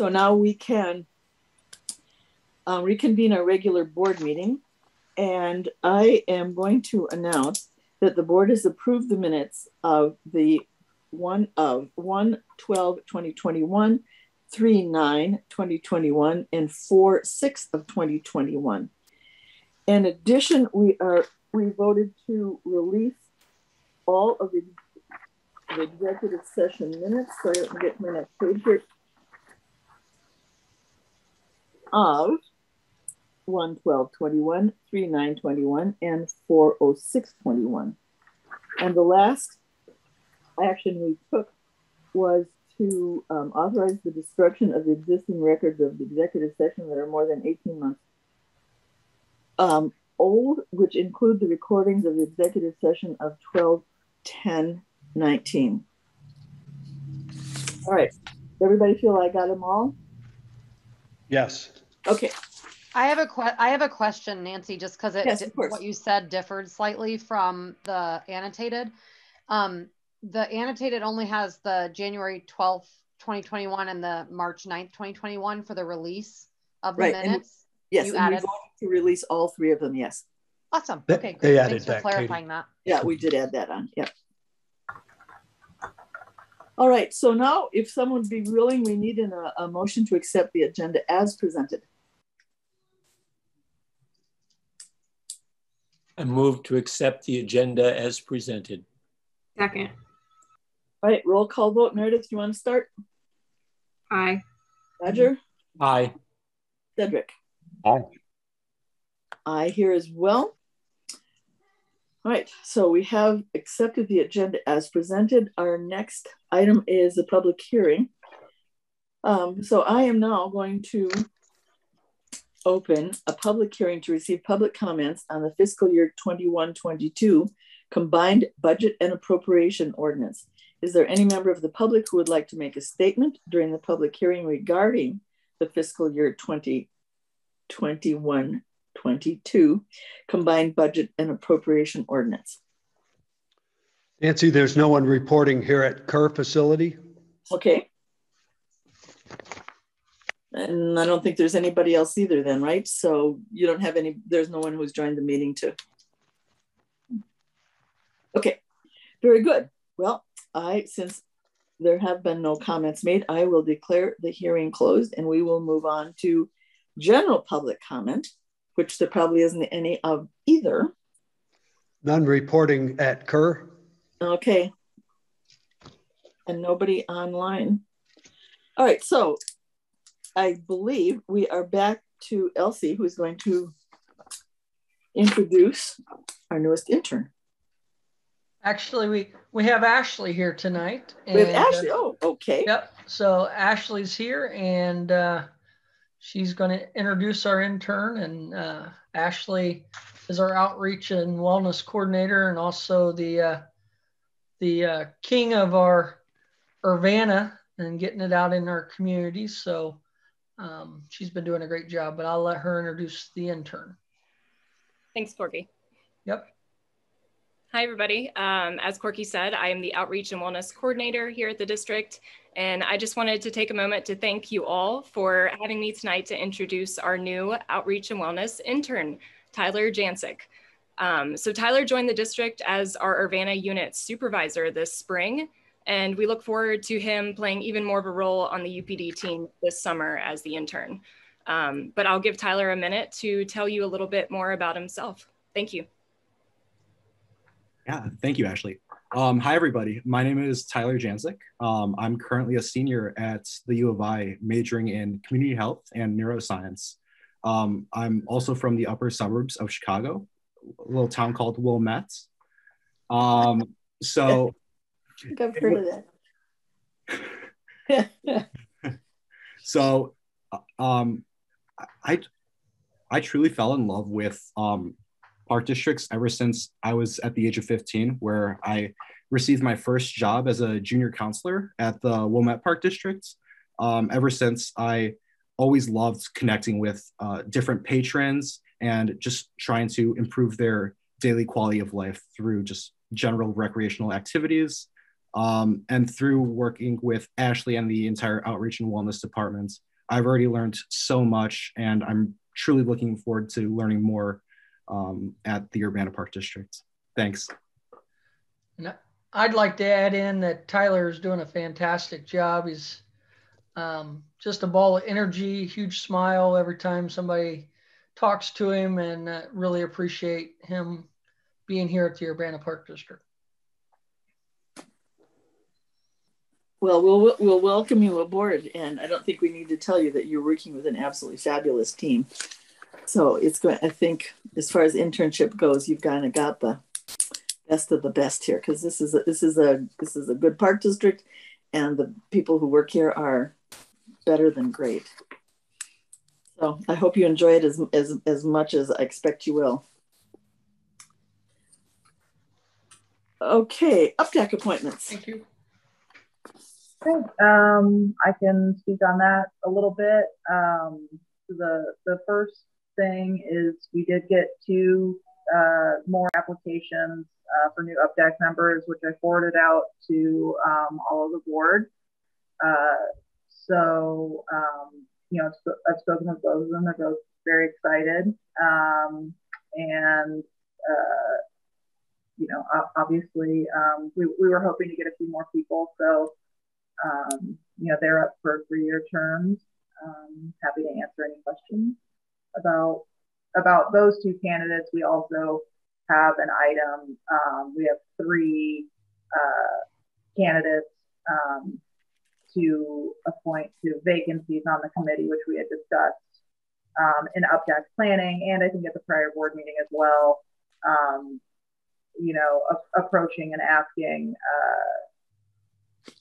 So now we can uh, reconvene our regular board meeting. And I am going to announce that the board has approved the minutes of the 1 of 1 12 2021, 3 9 2021, and 4 6 of 2021. In addition, we are we voted to release all of the, the executive session minutes. So I get my next page here. Of 1 12 21, 3 9 21, and 40621. And the last action we took was to um, authorize the destruction of the existing records of the executive session that are more than 18 months um, old, which include the recordings of the executive session of 12 10 19. All right. Everybody feel I got them all? Yes. Okay. I have a que- I have a question, Nancy, just because it Yes, of what you said differed slightly from the annotated. Um, the annotated only has the January 12th, 2021 and the March 9th, 2021 for the release of the Right, and- minutes. Yes. You and we added- voted to release all three of them. Yes. Awesome. They- Okay, they added Thanks for that, Katie. clarifying that. Yeah, we did add that on. Yep. All right. So now, if someone would be willing, we need an, a, a motion to accept the agenda as presented. I move to accept the agenda as presented. Second. All right. Roll call vote. Meredith, you want to start? Aye. Roger? Aye. Cedric? Aye. I here as well. All right, so we have accepted the agenda as presented. Our next item is a public hearing. Um, so I am now going to open a public hearing to receive public comments on the fiscal year 21-22 combined budget and appropriation ordinance. Is there any member of the public who would like to make a statement during the public hearing regarding the fiscal year 2021 22 combined budget and appropriation ordinance. Nancy, there's no one reporting here at Kerr facility. Okay. And I don't think there's anybody else either then, right? So you don't have any, there's no one who's joined the meeting to. Okay, very good. Well, I, since there have been no comments made, I will declare the hearing closed and we will move on to general public comment, which there probably isn't any of either. None reporting at Kerr. Okay. And nobody online. All right, so I believe we are back to Elsie, who's going to introduce our newest intern. Actually, we we have Ashley here tonight. We have and, uh, Ashley. Oh, okay. Yep. So Ashley's here, and uh, she's going to introduce our intern. And uh, Ashley is our outreach and wellness coordinator, and also the uh, the uh, king of our Urbana and getting it out in our communities. So um, she's been doing a great job. But I'll let her introduce the intern. Thanks, Corky. Yep. Hi, everybody. Um, as Corky said, I am the Outreach and Wellness Coordinator here at the district. And I just wanted to take a moment to thank you all for having me tonight to introduce our new Outreach and Wellness intern, Tyler Jancic. Um, so Tyler joined the district as our Urbana unit supervisor this spring. And we look forward to him playing even more of a role on the UPD team this summer as the intern. Um, but I'll give Tyler a minute to tell you a little bit more about himself. Thank you. Yeah, thank you, Ashley. Um, hi, everybody. My name is Tyler Jancic. Um, I'm currently a senior at the U of I, majoring in community health and neuroscience. Um, I'm also from the upper suburbs of Chicago, a little town called Wilmette. Um, so, I've of that. so um, I, I truly fell in love with um, park districts ever since I was at the age of 15, where I received my first job as a junior counselor at the Wilmette Park District. Um, ever since I always loved connecting with uh, different patrons and just trying to improve their daily quality of life through just general recreational activities. Um, and through working with Ashley and the entire outreach and wellness departments, I've already learned so much, and I'm truly looking forward to learning more um, at the Urbana Park District. Thanks. And I'd like to add in that Tyler is doing a fantastic job. He's um, just a ball of energy, huge smile every time somebody talks to him, and uh, really appreciate him being here at the Urbana Park District. Well, we'll we'll welcome you aboard, and I don't think we need to tell you that you're working with an absolutely fabulous team. So it's going. I think as far as internship goes, you've kind of got the best of the best here because this is a, this is a this is a good park district, and the people who work here are better than great. So I hope you enjoy it as as as much as I expect you will. Okay, UPDAC appointments. Thank you. Okay, um, I can speak on that a little bit. Um, the the first thing is we did get two uh, more applications uh, for new UPDAC members, which I forwarded out to um, all of the board. Uh, so, um, you know, I've, I've, spoken with both of them. They're both very excited. Um, and, uh, you know, obviously, um, we, we were hoping to get a few more people. So, um, you know, they're up for three-year terms. Um, happy to answer any questions about about those two candidates. We also have an item. Um, we have three uh, candidates um, to appoint to vacancies on the committee, which we had discussed um, in UPDAC planning, and I think at the prior board meeting as well. Um, you know, a- approaching and asking uh,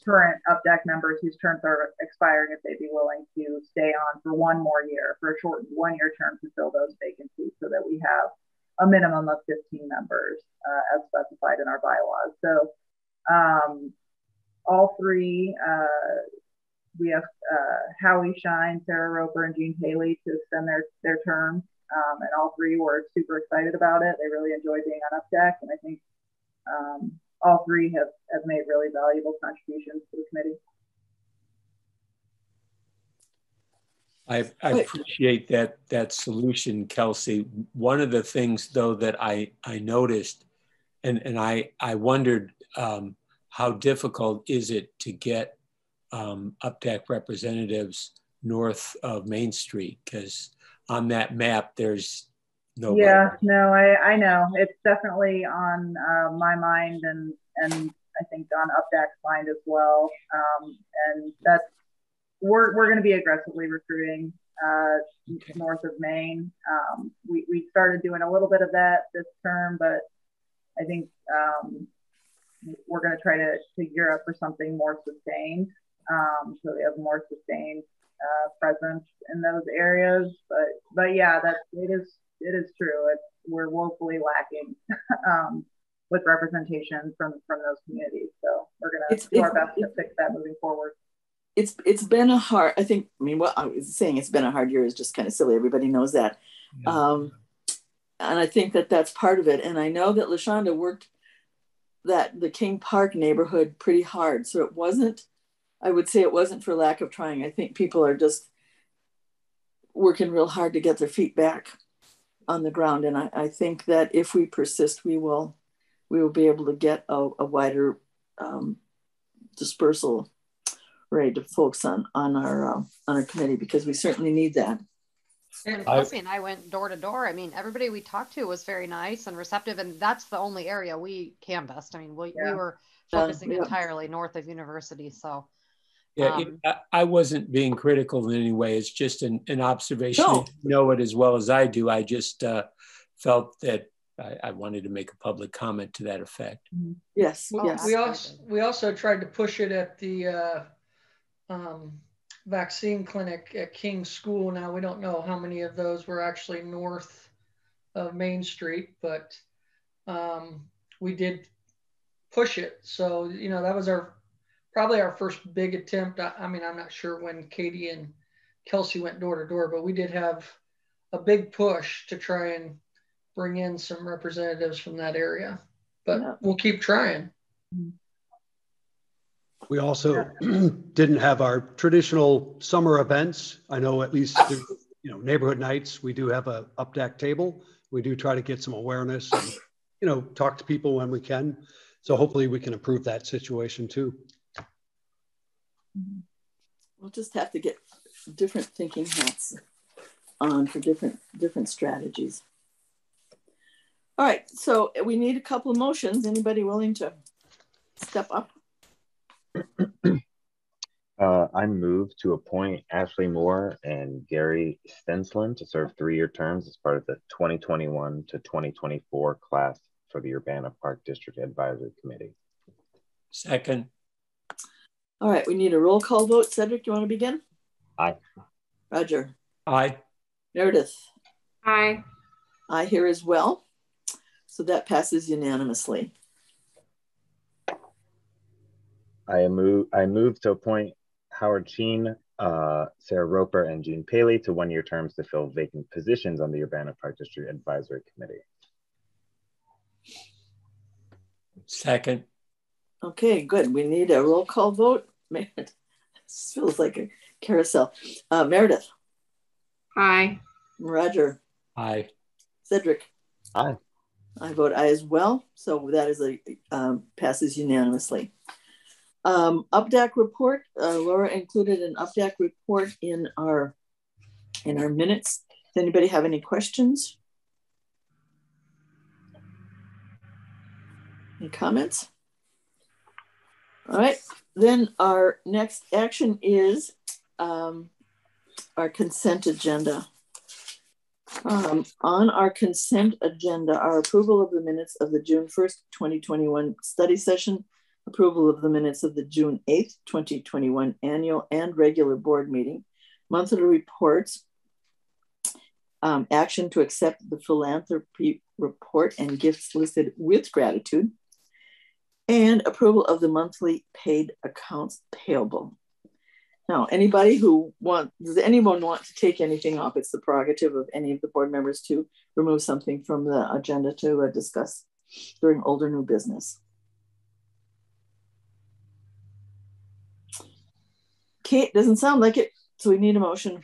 current UPDAC members whose terms are expiring if they'd be willing to stay on for one more year, for a shortened one-year term to fill those vacancies, so that we have a minimum of 15 members uh, as specified in our bylaws. So um, all three, uh, we have uh, Howie Shine, Sarah Roper, and Jean Haley to extend their, their terms. Um, and all three were super excited about it. They really enjoyed being on UPDAC. And I think um, all three have, have made really valuable contributions to the committee. I, I, appreciate that that solution, Kelsey. One of the things, though, that I I noticed, and and I I wondered um, how difficult is it to get um, UPDAC representatives north of Main Street? Because on that map, there's no. Yeah, no, I, I know. It's definitely on uh, my mind and, and I think on UPDAC's mind as well. Um, and that's, we're, we're going to be aggressively recruiting uh, okay. north of maine Um, we, we started doing a little bit of that this term, but I think um, we're going to try to, to gear up for something more sustained. Um, so we have more sustained uh, presence in those areas. But but yeah, that's it is it is true. It's, we're woefully lacking um, with representation from from those communities. So we're going to do our best to fix that moving forward. It's it's been a hard. I think. I mean, what I was saying, it's been a hard year is just kind of silly. Everybody knows that. Yeah. Um, and I think that that's part of it. And I know that Lashonda worked that the King Park neighborhood pretty hard. So it wasn't, I would say it wasn't for lack of trying. I think people are just working real hard to get their feet back on the ground. And I, I think that if we persist, we will we will be able to get a, a wider um, dispersal rate of folks on on our uh, on our committee because we certainly need that. And Kelsey and I went door to door. I mean, everybody we talked to was very nice and receptive, and that's the only area we canvassed. I mean, we, yeah. we were focusing yeah. entirely north of university. So, yeah, um, it, I wasn't being critical in any way. It's just an, an observation. No. You know it as well as I do. I just uh, felt that I, I, wanted to make a public comment to that effect. Mm-hmm. Yes, well, yes. We also we also tried to push it at the. Uh, um, vaccine clinic at King's School. Now, we don't know how many of those were actually north of Main Street, but um, we did push it. So, you know, that was our probably our first big attempt. I, I mean, I'm not sure when Katie and Kelsey went door to door, but we did have a big push to try and bring in some representatives from that area. But yeah. we'll keep trying. We also didn't have our traditional summer events. I know at least, through, you know, neighborhood nights, we do have a UPDAC table. We do try to get some awareness and, you know, talk to people when we can. So hopefully we can improve that situation too. We'll just have to get different thinking hats on for different different strategies. All right, so we need a couple of motions. Anybody willing to step up? Uh, I move to appoint Ashley Moore and Gary Stensland to serve three-year terms as part of the 2021 to 2024 class for the Urbana Park District Advisory Committee. Second. All right, we need a roll call vote. Cedric, you want to begin? Aye. Roger. Aye. Meredith. Aye. I hear as well. So that passes unanimously. I move I move to appoint Howard Sheen, uh, Sarah Roper, and Jean Paley to one-year terms to fill vacant positions on the Urbana Park District Advisory Committee. Second. Okay, good. We need a roll call vote. Meredith. This feels like a carousel. Uh, Meredith. Aye. Roger. Aye. Cedric. Aye. I vote aye as well. So that is a um, passes unanimously. Um, UPDAC report. Uh, Laura included an UPDAC report in our in our minutes. Does anybody have any questions? Any comments? All right. Then our next action is um, our consent agenda. Um, on our consent agenda, our approval of the minutes of the June 1st, 2021 study session, approval of the minutes of the June 8th, 2021 annual and regular board meeting, monthly reports, um, action to accept the philanthropy report and gifts listed with gratitude, and approval of the monthly paid accounts payable. Now, anybody who want, does anyone want to take anything off? It's the prerogative of any of the board members to remove something from the agenda to uh, discuss during older new business. Kate, doesn't sound like it, so we need a motion.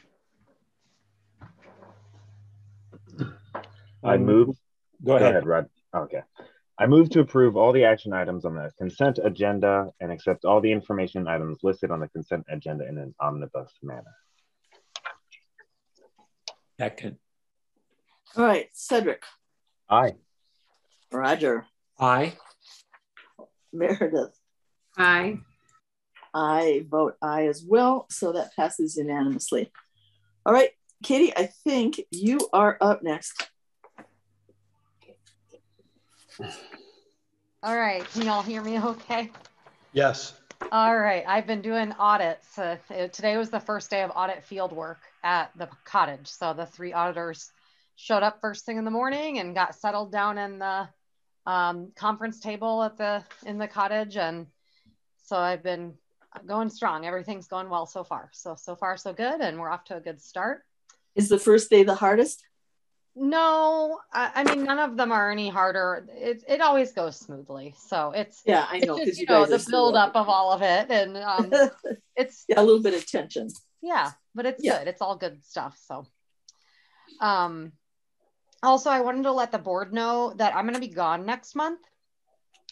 I move. Go ahead. Go ahead, Rod. Okay. I move to approve all the action items on the consent agenda and accept all the information items listed on the consent agenda in an omnibus manner. Second. All right, Cedric, Aye. Roger, Aye. Meredith, Aye. I vote aye as well. So that passes unanimously. All right, Katie, I think you are up next. All right, can y'all hear me okay? Yes. All right, I've been doing audits. Uh, it- today was the first day of audit field work at the cottage. So the three auditors showed up first thing in the morning and got settled down in the um, conference table at the in the cottage, and so I've been going strong. Everything's going well so far. So so far so good, and we're off to a good start. Is the first day the hardest? No, I, I mean none of them are any harder. It it always goes smoothly. So it's Yeah, I it's know just, you you know the build up of all of it, and um, it's yeah, a little bit of tension. yeah, but it's Yeah. good. It's all good stuff. So, um, also I wanted to let the board know that I'm going to be gone next month.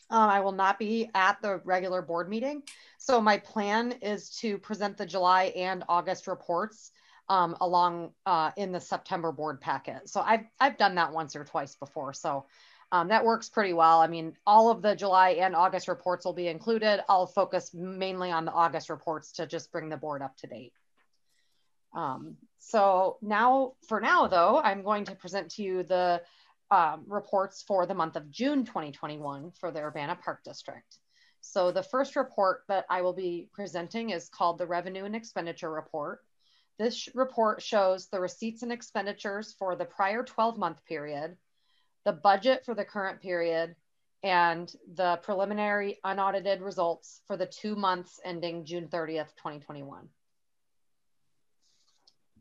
Um, I will not be at the regular board meeting. So my plan is to present the July and August reports um, along uh, in the September board packet. So I've, I've done that once or twice before. So um, that works pretty well. I mean, all of the July and August reports will be included. I'll focus mainly on the August reports to just bring the board up to date. Um, so now, for now though, I'm going to present to you the um, reports for the month of June 2021 for the Urbana Park District. So the first report that I will be presenting is called the Revenue and Expenditure Report. This report shows the receipts and expenditures for the prior 12 month period, the budget for the current period, and the preliminary unaudited results for the two months ending June 30th, 2021.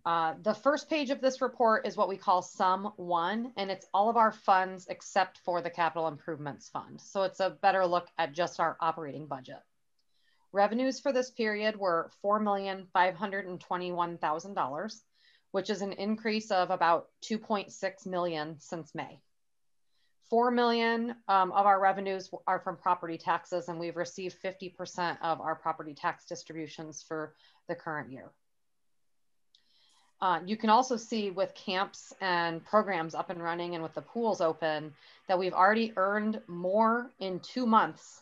Uh, the first page of this report is what we call Sum One, and it's all of our funds except for the Capital Improvements Fund. So it's a better look at just our operating budget. Revenues for this period were $4,521,000, which is an increase of about 2.6 million since May. 4 million um, of our revenues are from property taxes and we've received 50% of our property tax distributions for the current year. Uh, you can also see with camps and programs up and running and with the pools open that we've already earned more in two months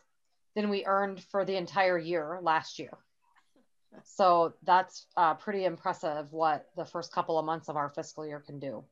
than we earned for the entire year last year. So that's uh, pretty impressive what the first couple of months of our fiscal year can do.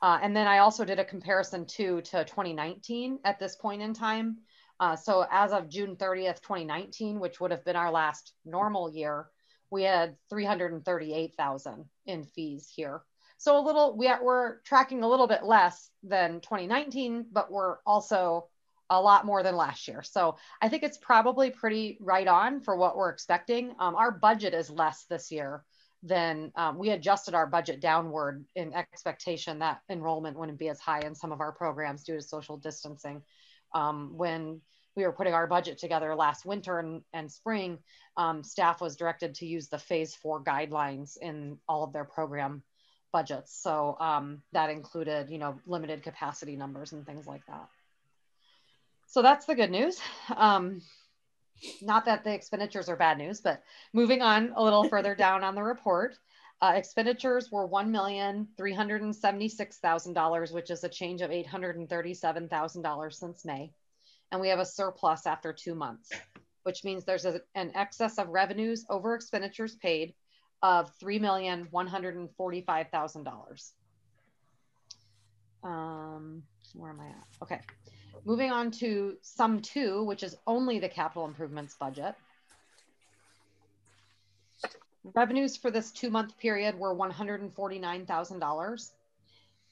Uh, and then I also did a comparison too to 2019 at this point in time. Uh, so as of June 30th, 2019, which would have been our last normal year, we had 338,000 in fees here. So a little, we are, we're tracking a little bit less than 2019, but we're also a lot more than last year. So I think it's probably pretty right on for what we're expecting. Um, our budget is less this year than um, we adjusted our budget downward in expectation that enrollment wouldn't be as high in some of our programs due to social distancing. Um, when we were putting our budget together last winter and, and spring, um, staff was directed to use the phase four guidelines in all of their program budgets. So um, that included, you know, limited capacity numbers and things like that. So that's the good news. Um, not that the expenditures are bad news, but moving on a little further down on the report, uh, expenditures were $1,376,000, which is a change of $837,000 since May and we have a surplus after two months, which means there's a, an excess of revenues over expenditures paid of $3,145,000. Um, where am I at? Okay. Moving on to sum two, which is only the capital improvements budget. Revenues for this two month period were $149,000.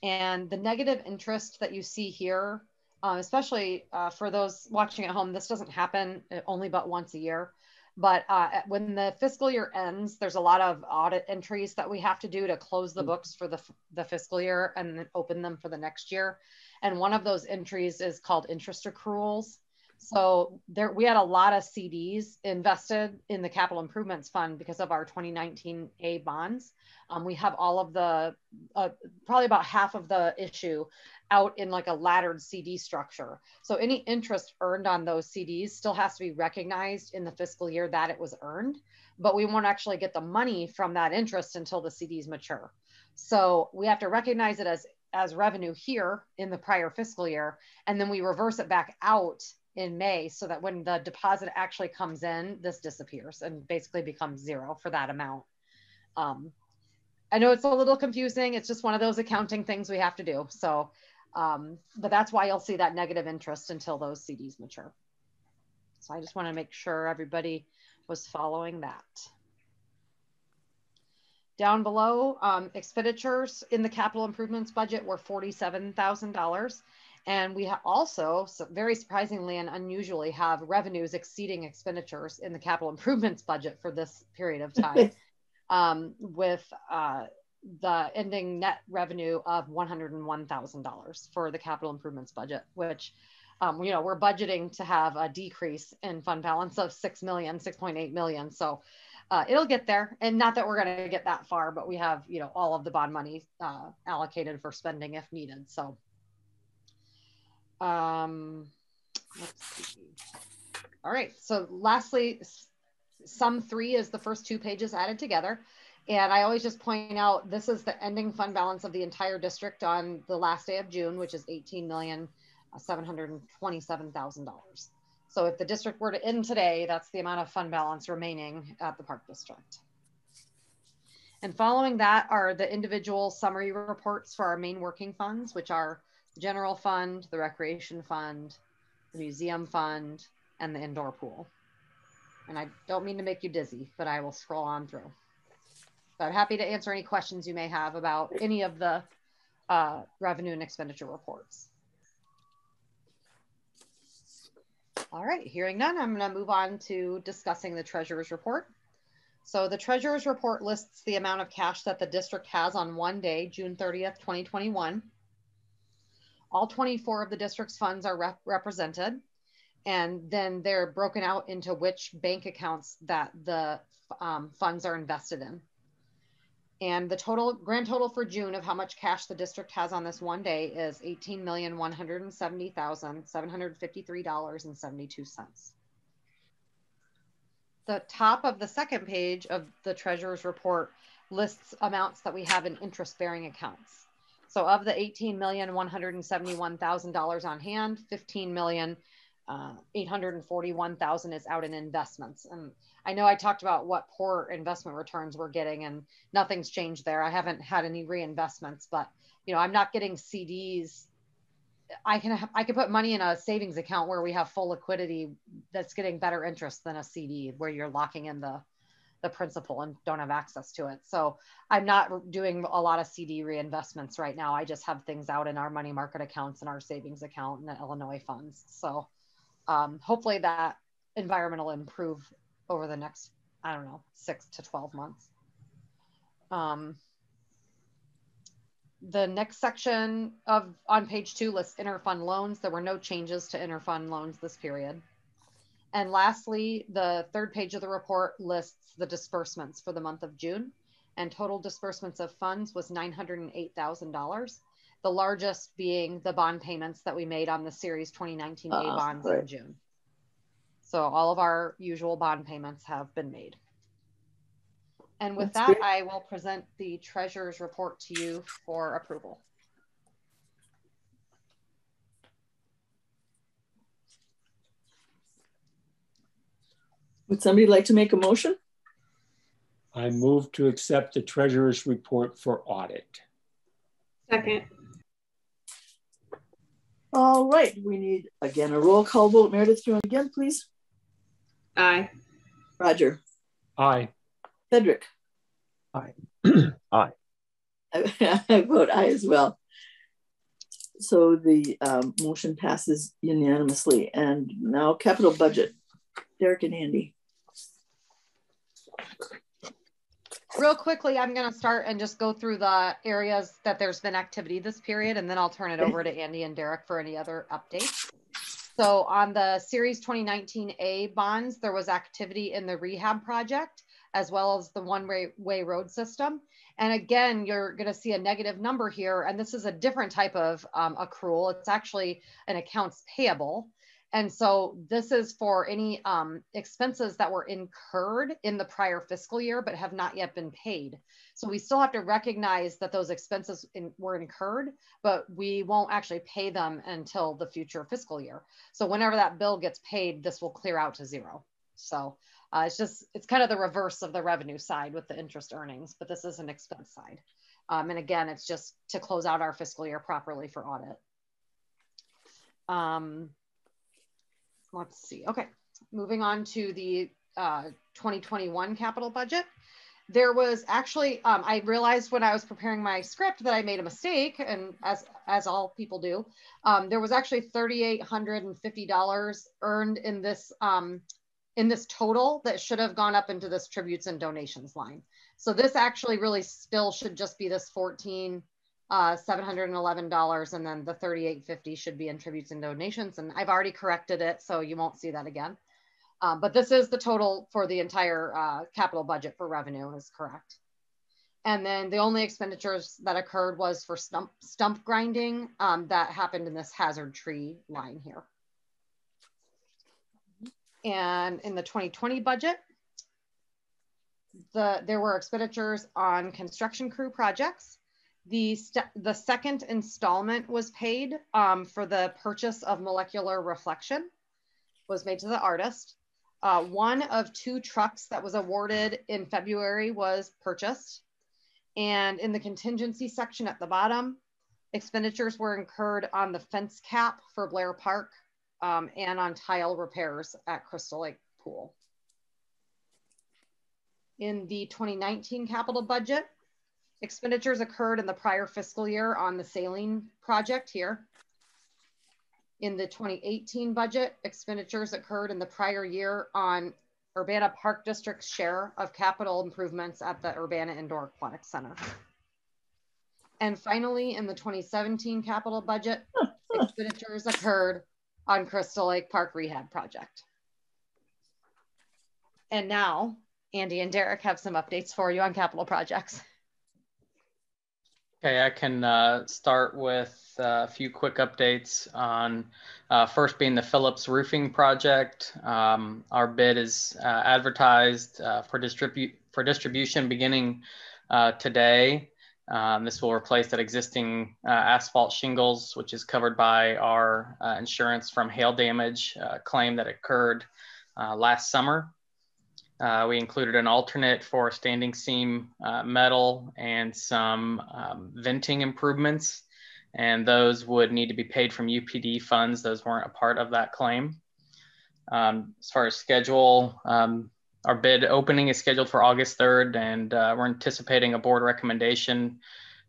And the negative interest that you see here uh, especially uh, for those watching at home. This doesn't happen only but once a year. But uh, when the fiscal year ends, there's a lot of audit entries that we have to do to close the mm. books for the, the fiscal year and then open them for the next year. And one of those entries is called interest accruals. So there, we had a lot of CDs invested in the capital improvements fund because of our 2019 A bonds. Um, we have all of the, uh, probably about half of the issue out in like a laddered CD structure. So any interest earned on those CDs still has to be recognized in the fiscal year that it was earned, but we won't actually get the money from that interest until the CDs mature. So we have to recognize it as as revenue here in the prior fiscal year, and then we reverse it back out in May so that when the deposit actually comes in, this disappears and basically becomes zero for that amount. Um, I know it's a little confusing. It's just one of those accounting things we have to do. So um, but that's why you'll see that negative interest until those CDs mature. So I just want to make sure everybody was following that. Down below, um, expenditures in the capital improvements budget were $47,000. And we also, so very surprisingly and unusually, have revenues exceeding expenditures in the capital improvements budget for this period of time. um, with uh, the ending net revenue of $101,000 for the capital improvements budget, which, um, you know, we're budgeting to have a decrease in fund balance of 6 million, 6.8 million. So uh, it'll get there. And not that we're going to get that far, but we have, you know, all of the bond money uh, allocated for spending if needed. So, um, All right. So, lastly, sum three is the first two pages added together. And I always just point out this is the ending fund balance of the entire district on the last day of June, which is $18,727,000. Uh, so if the district were to end today, that's the amount of fund balance remaining at the park district. And following that are the individual summary reports for our main working funds, which are the general fund, the recreation fund, the museum fund, and the indoor pool. And I don't mean to make you dizzy, but I will scroll on through. So I'm happy to answer any questions you may have about any of the uh, revenue and expenditure reports. All right, hearing none, I'm going to move on to discussing the treasurer's report. So the treasurer's report lists the amount of cash that the district has on one day, June 30th, 2021. All 24 of the district's funds are rep represented. and then they're broken out into which bank accounts that the um, funds are invested in. And the total grand total for June of how much cash the district has on this one day is eighteen million one hundred and seventy thousand seven hundred fifty-three dollars and seventy-two cents. The top of the second page of the treasurer's report lists amounts that we have in interest-bearing accounts. So of the eighteen million one hundred and seventy-one thousand dollars on hand, fifteen million uh, 841,000 is out in investments. And I know I talked about what poor investment returns we're getting and nothing's changed there. I haven't had any reinvestments, but you know, I'm not getting CDs. I can I can put money in a savings account where we have full liquidity that's getting better interest than a CD where you're locking in the the principal and don't have access to it. So I'm not doing a lot of CD reinvestments right now. I just have things out in our money market accounts and our savings account and the Illinois funds. So um, hopefully that environment will improve over the next, I don't know, six to 12 months. Um, the next section of on page two lists interfund loans. There were no changes to interfund loans this period. And lastly, the third page of the report lists the disbursements for the month of June and total disbursements of funds was $908,000 the largest being the bond payments that we made on the Series 2019 A uh, bonds right. in June. So all of our usual bond payments have been made. And with That's that, great. I will present the treasurer's report to you for approval. Would somebody like to make a motion? I move to accept the treasurer's report for audit. Second. All right, we need again a roll call vote. Meredith, join again, please. Aye. Roger. Aye. Cedric. Aye. aye. I vote aye as well. So the um, motion passes unanimously. And now capital budget. Derek and Andy. Real quickly, I'm going to start and just go through the areas that there's been activity this period, and then I'll turn it over to Andy and Derek for any other updates. So on the Series 2019A bonds, there was activity in the rehab project, as well as the one-way way road system. And again, you're going to see a negative number here, and this is a different type of um, accrual. It's actually an accounts payable. And so this is for any um, expenses that were incurred in the prior fiscal year, but have not yet been paid. So we still have to recognize that those expenses in, were incurred, but we won't actually pay them until the future fiscal year. So whenever that bill gets paid, this will clear out to zero. So uh, it's just, it's kind of the reverse of the revenue side with the interest earnings, but this is an expense side. Um, and again, it's just to close out our fiscal year properly for audit. Um, let's see. Okay, moving on to the uh, 2021 capital budget. There was actually, um, I realized when I was preparing my script that I made a mistake, and as as all people do, um, there was actually $3,850 earned in this um, in this total that should have gone up into this tributes and donations line. So this actually really still should just be this 14 uh, $711 and then the 3850 should be in tributes and donations. And I've already corrected it, so you won't see that again. Um, but this is the total for the entire uh, capital budget for revenue is correct. And then the only expenditures that occurred was for stump, stump grinding um, that happened in this hazard tree line here. And in the 2020 budget, the, there were expenditures on construction crew projects the, the second installment was paid um, for the purchase of molecular reflection was made to the artist. Uh, one of two trucks that was awarded in February was purchased. And in the contingency section at the bottom, expenditures were incurred on the fence cap for Blair Park um, and on tile repairs at Crystal Lake Pool. In the 2019 capital budget, Expenditures occurred in the prior fiscal year on the saline project here. In the 2018 budget, expenditures occurred in the prior year on Urbana Park District's share of capital improvements at the Urbana Indoor Aquatic Center. And finally, in the 2017 capital budget, expenditures occurred on Crystal Lake Park Rehab Project. And now Andy and Derek have some updates for you on capital projects. Okay, I can uh, start with uh, a few quick updates on uh, first being the Phillips Roofing Project. Um, our bid is uh, advertised uh, for, distribu- for distribution beginning uh, today. Um, this will replace that existing asphalt shingles, which is covered by our insurance from hail damage claim that occurred last summer. Uh, we included an alternate for standing seam uh, metal and some um, venting improvements, and those would need to be paid from UPD funds. Those weren't a part of that claim. Um, as far as schedule, um, our bid opening is scheduled for August 3rd, and uh, we're anticipating a board recommendation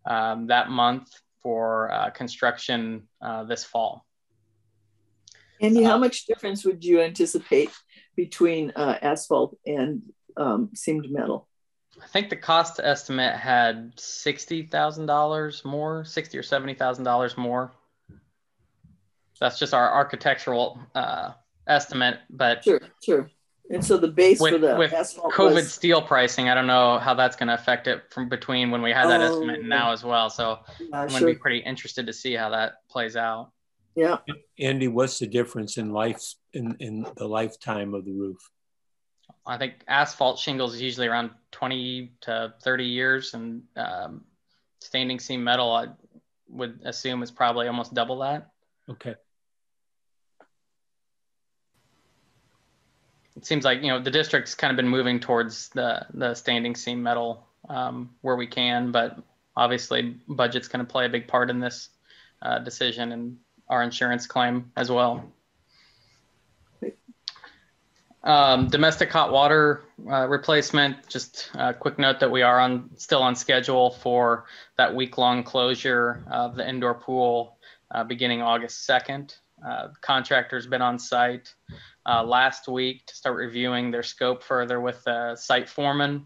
um, that month for uh, construction uh, this fall. Andy, how uh, much difference would you anticipate between uh, asphalt and um, seamed metal? I think the cost estimate had sixty thousand dollars more, sixty or seventy thousand dollars more. That's just our architectural uh, estimate, but sure, sure. And so the base with, for the with asphalt COVID was... steel pricing, I don't know how that's going to affect it from between when we had that oh, estimate and now as well. So I'm going to be pretty interested to see how that plays out. Yeah. Andy, what's the difference in life in, in the lifetime of the roof? I think asphalt shingles is usually around 20 to 30 years, and um, standing seam metal, I would assume, is probably almost double that. Okay. It seems like you know the district's kind of been moving towards the the standing seam metal um, where we can, but obviously budget's going to play a big part in this uh, decision, and our insurance claim as well. Um, domestic hot water uh, replacement. Just a quick note that we are on still on schedule for that week long closure of the indoor pool uh, beginning August 2nd. Uh, contractor's been on site uh, last week to start reviewing their scope further with the site foreman.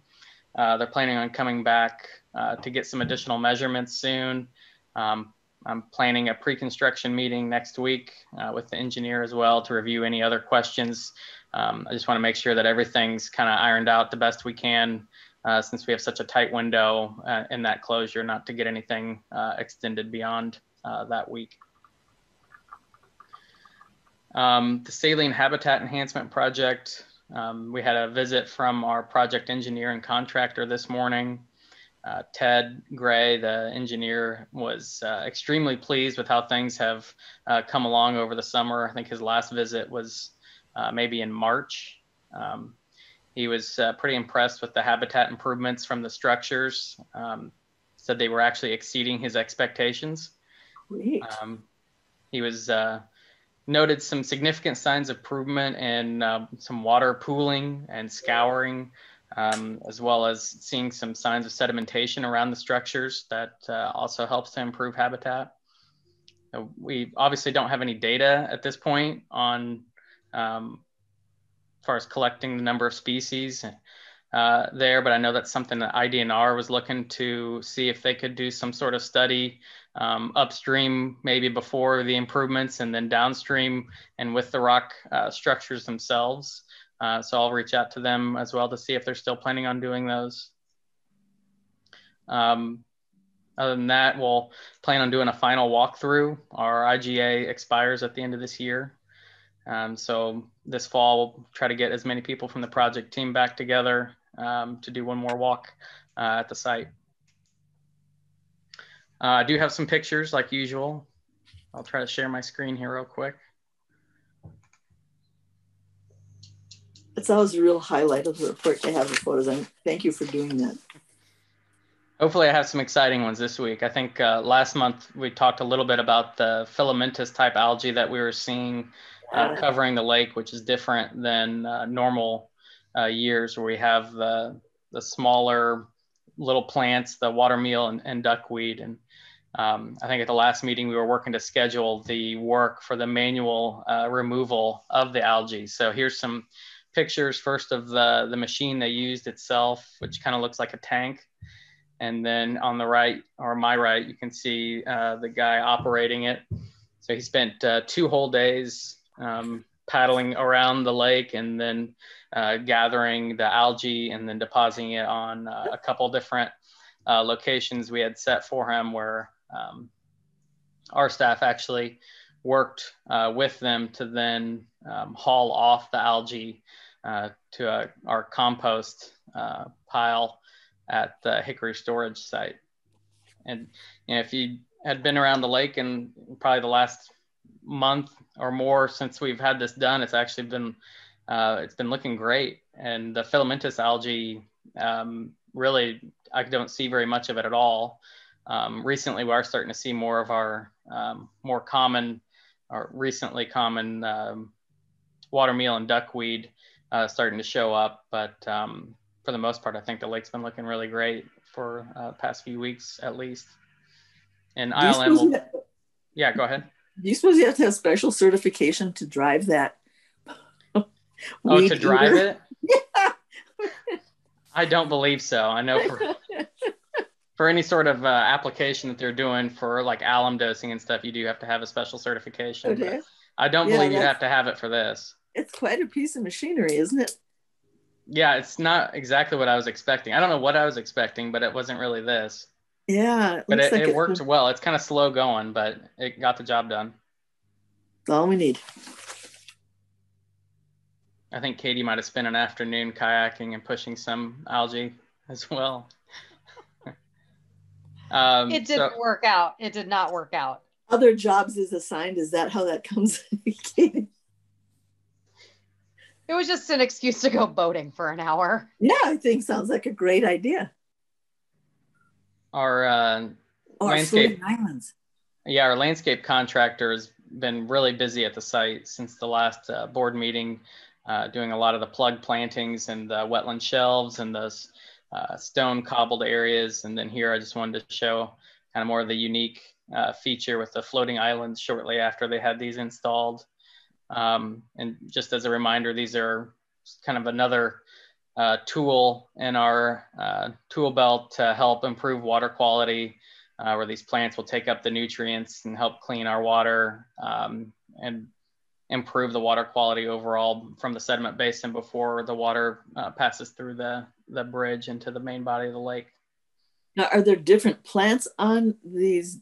Uh, they're planning on coming back uh, to get some additional measurements soon. Um, I'm planning a pre-construction meeting next week uh, with the engineer as well to review any other questions. Um, I just want to make sure that everything's kind of ironed out the best we can uh, since we have such a tight window uh, in that closure, not to get anything uh, extended beyond uh, that week. Um, the saline habitat enhancement project, um, we had a visit from our project engineer and contractor this morning. Uh, Ted Gray, the engineer, was uh, extremely pleased with how things have uh, come along over the summer. I think his last visit was uh, maybe in March. Um, he was uh, pretty impressed with the habitat improvements from the structures. Um, said they were actually exceeding his expectations. Great. Um, he was uh, noted some significant signs of improvement in some water pooling and scouring um, as well as seeing some signs of sedimentation around the structures that uh, also helps to improve habitat. Uh, we obviously don't have any data at this point on um, as far as collecting the number of species uh, there, but I know that's something that IDNR was looking to see if they could do some sort of study um, upstream, maybe before the improvements, and then downstream and with the rock uh, structures themselves. Uh, so I'll reach out to them as well to see if they're still planning on doing those. Um, other than that, we'll plan on doing a final walkthrough. Our IGA expires at the end of this year. Um, so this fall, we'll try to get as many people from the project team back together um, to do one more walk uh, at the site. Uh, I do have some pictures like usual. I'll try to share my screen here real quick. It's always a real highlight of the report to have the photos. And thank you for doing that. Hopefully, I have some exciting ones this week. I think uh, last month we talked a little bit about the filamentous type algae that we were seeing uh, covering the lake, which is different than uh, normal uh, years where we have the, the smaller little plants, the water meal and, and duckweed. And um, I think at the last meeting we were working to schedule the work for the manual uh, removal of the algae. So here's some pictures first of the, the machine they used itself, which kind of looks like a tank. And then on the right, or my right, you can see uh, the guy operating it. so he spent uh, two whole days um, paddling around the lake and then uh, gathering the algae and then depositing it on uh, a couple different uh, locations we had set for him where um, our staff actually worked uh, with them to then um, haul off the algae uh, to a, our compost uh, pile at the Hickory storage site. And you know, if you had been around the lake in probably the last month or more since we've had this done, it's actually been uh, it's been looking great. And the filamentous algae, um, really, I don't see very much of it at all. Um, recently, we are starting to see more of our um, more common or recently common um, watermeal and duckweed uh, starting to show up. But um, for the most part, I think the lake's been looking really great for uh, past few weeks at least. And ILM will, have, yeah, go ahead. Do you suppose you have to have special certification to drive that? oh, to drive it? Yeah. I don't believe so. I know for for any sort of uh, application that they're doing for like alum dosing and stuff, you do have to have a special certification. Okay. I don't yeah, believe you have to have it for this. It's quite a piece of machinery, isn't it? Yeah, it's not exactly what I was expecting. I don't know what I was expecting, but it wasn't really this. Yeah, it but it, like it worked well. It's kind of slow going, but it got the job done. That's all we need. I think Katie might have spent an afternoon kayaking and pushing some algae as well. Um, it didn't so, work out. It did not work out. Other jobs is assigned. Is that how that comes? it was just an excuse to go boating for an hour. Yeah, I think sounds like a great idea. Our uh, oh, landscape islands. Yeah, our landscape contractor has been really busy at the site since the last uh, board meeting, uh, doing a lot of the plug plantings and the wetland shelves and those uh, stone cobbled areas. And then here I just wanted to show kind of more of the unique uh, feature with the floating islands shortly after they had these installed. Um, and just as a reminder, these are kind of another uh, tool in our uh, tool belt to help improve water quality, uh, where these plants will take up the nutrients and help clean our water um, and improve the water quality overall from the sediment basin before the water uh, passes through the, the bridge into the main body of the lake. Now, are there different plants on these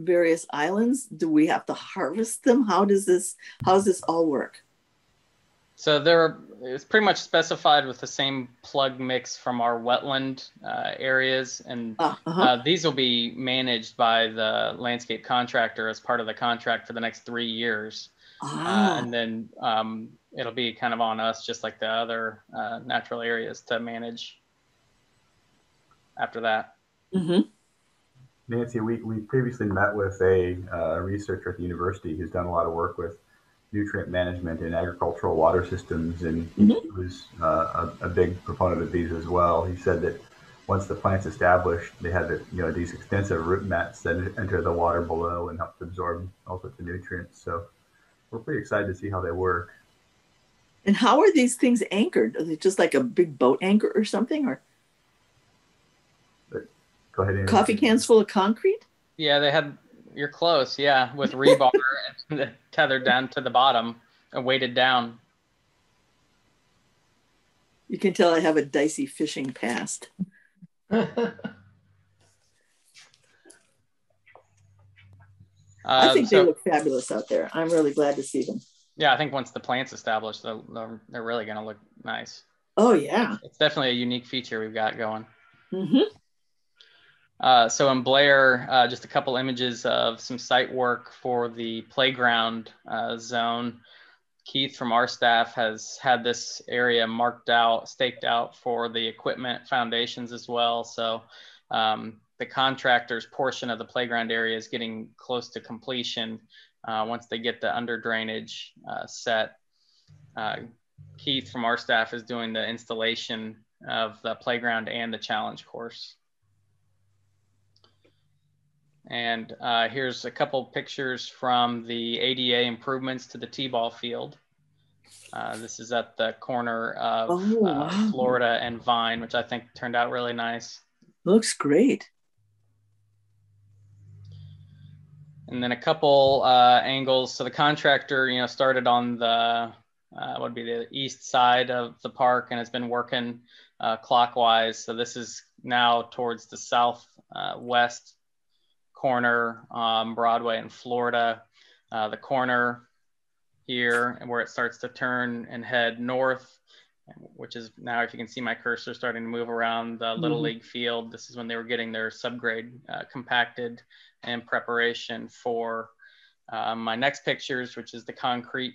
various islands? Do we have to harvest them? How does this, how does this all work? So there, are, it's pretty much specified with the same plug mix from our wetland uh, areas, and uh, uh-huh. uh, these will be managed by the landscape contractor as part of the contract for the next three years. Ah. Uh, and then um, it'll be kind of on us, just like the other uh, natural areas, to manage after that. Mm-hmm. Nancy, we, we previously met with a uh, researcher at the university who's done a lot of work with nutrient management in agricultural water systems, and mm-hmm. he was uh, a, a, big proponent of these as well. He said that once the plant's established, they had the, you know these extensive root mats that enter the water below and help to absorb all sorts of nutrients. So we're pretty excited to see how they work. And how are these things anchored? Are they just like a big boat anchor or something? Or go ahead. And Coffee cans full of concrete? Yeah, they had. You're close. Yeah, with rebar tethered down to the bottom and weighted down. You can tell I have a dicey fishing past. I uh, think so, they look fabulous out there. I'm really glad to see them. Yeah, I think once the plant's established, they're, they're really going to look nice. Oh, yeah. It's definitely a unique feature we've got going. Mm-hmm. Uh, so in Blair, uh, just a couple images of some site work for the playground uh, zone. Keith from our staff has had this area marked out, staked out for the equipment foundations as well. So um, the contractor's portion of the playground area is getting close to completion uh, once they get the under drainage uh, set. Uh, Keith from our staff is doing the installation of the playground and the challenge course. And uh, here's a couple pictures from the ADA improvements to the T-ball field. Uh, this is at the corner of oh, uh, wow. Florida and Vine, which I think turned out really nice. Looks great. and then a couple uh, angles. So the contractor, you know, started on the uh, would be the east side of the park and has been working uh, clockwise. So this is now towards the southwest corner, um, Broadway in Florida. Uh, the corner here and where it starts to turn and head north, which is now, if you can see my cursor starting to move around the Little mm-hmm. League field, this is when they were getting their subgrade uh, compacted in preparation for um, my next pictures, which is the concrete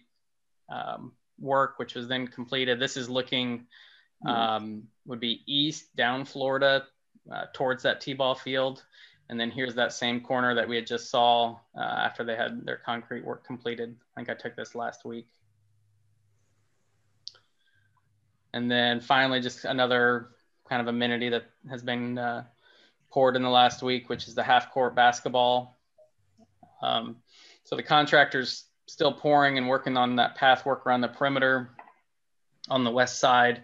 um, work, which was then completed. This is looking, um, would be east down Florida uh, towards that T-ball field. And then here's that same corner that we had just saw uh, after they had their concrete work completed. I think I took this last week. And then finally, just another kind of amenity that has been uh, poured in the last week, which is the half court basketball. Um, so the contractors still pouring and working on that path work around the perimeter on the west side.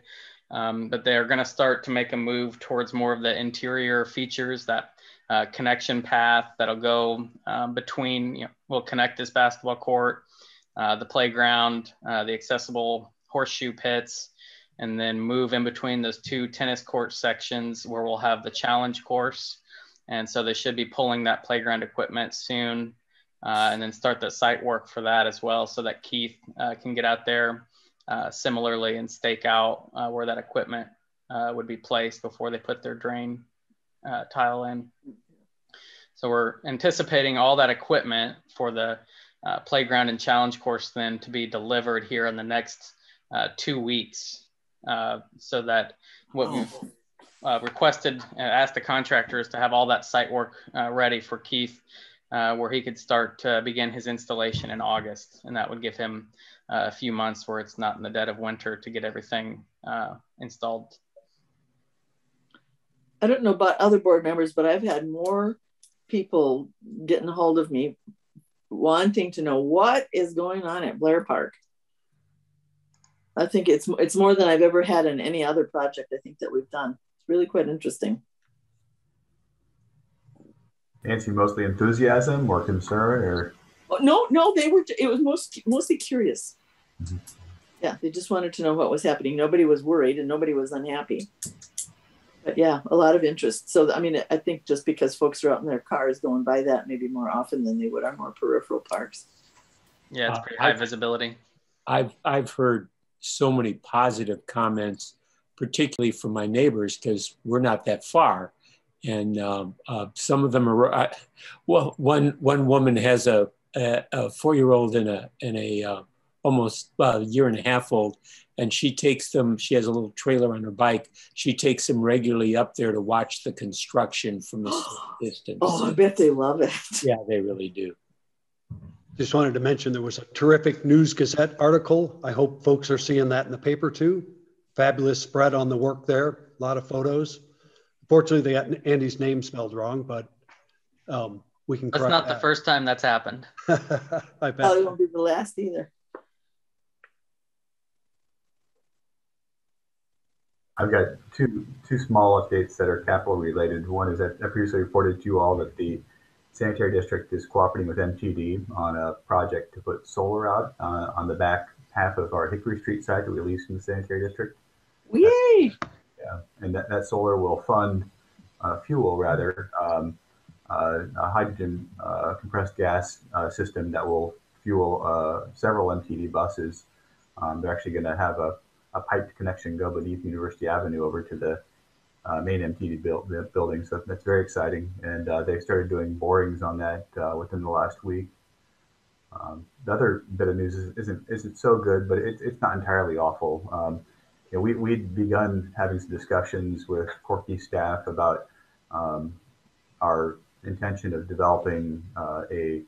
Um, but they are going to start to make a move towards more of the interior features that uh, connection path that'll go um, between, you know, will connect this basketball court, uh, the playground, uh, the accessible horseshoe pits, and then move in between those two tennis court sections where we'll have the challenge course. And so they should be pulling that playground equipment soon uh, and then start the site work for that as well so that Keith uh, can get out there similarly and stake out where that equipment would be placed before they put their drain uh, tile in. So we're anticipating all that equipment for the playground and challenge course then to be delivered here in the next two weeks so that what we've uh, requested and asked the contractors to have all that site work uh, ready for Keith uh, where he could start to begin his installation in August. And that would give him uh, a few months where it's not in the dead of winter to get everything uh, installed. I don't know about other board members, but I've had more people getting a hold of me wanting to know what is going on at Blair Park. I think it's it's more than I've ever had in any other project I think that we've done. It's really quite interesting. Nancy, mostly enthusiasm or concern or? Oh, no, no, they were, it was most, mostly curious. Mm-hmm. Yeah, they just wanted to know what was happening. Nobody was worried and nobody was unhappy. But yeah, a lot of interest. So, I mean, I think just because folks are out in their cars going by that maybe more often than they would our more peripheral parks. Yeah, it's pretty uh, high I've, visibility. I've, I've heard so many positive comments, particularly from my neighbors, because we're not that far and um, uh, some of them are. Uh, well, one one woman has a, a, a four year old and a and a uh, almost a year and a half old, and she takes them. She has a little trailer on her bike. She takes them regularly up there to watch the construction from a distance. Oh, I bet they love it. Yeah, they really do. Just wanted to mention there was a terrific News Gazette article. I hope folks are seeing that in the paper too. Fabulous spread on the work there. A lot of photos. Fortunately, they got Andy's name spelled wrong, but um, we can. That's not that. the first time that's happened. I bet. Probably won't be the last either. I've got two two small updates that are capital related. One is that I previously reported to you all that the sanitary district is cooperating with MTD on a project to put solar out uh, on the back half of our Hickory Street site that we lease from the sanitary district. Yay! Yeah, and that, that solar will fund uh, fuel rather um, uh, a hydrogen uh, compressed gas uh, system that will fuel uh, several MTD buses. Um, they're actually going to have a, a piped connection go beneath University Avenue over to the uh, main MTD build, building. So that's very exciting. And they started doing borings on that within the last week. Um, the other bit of news is, not isn't so good, but it, it's not entirely awful. Um, you know, we, we'd begun having some discussions with Corky staff about um, our intention of developing uh, a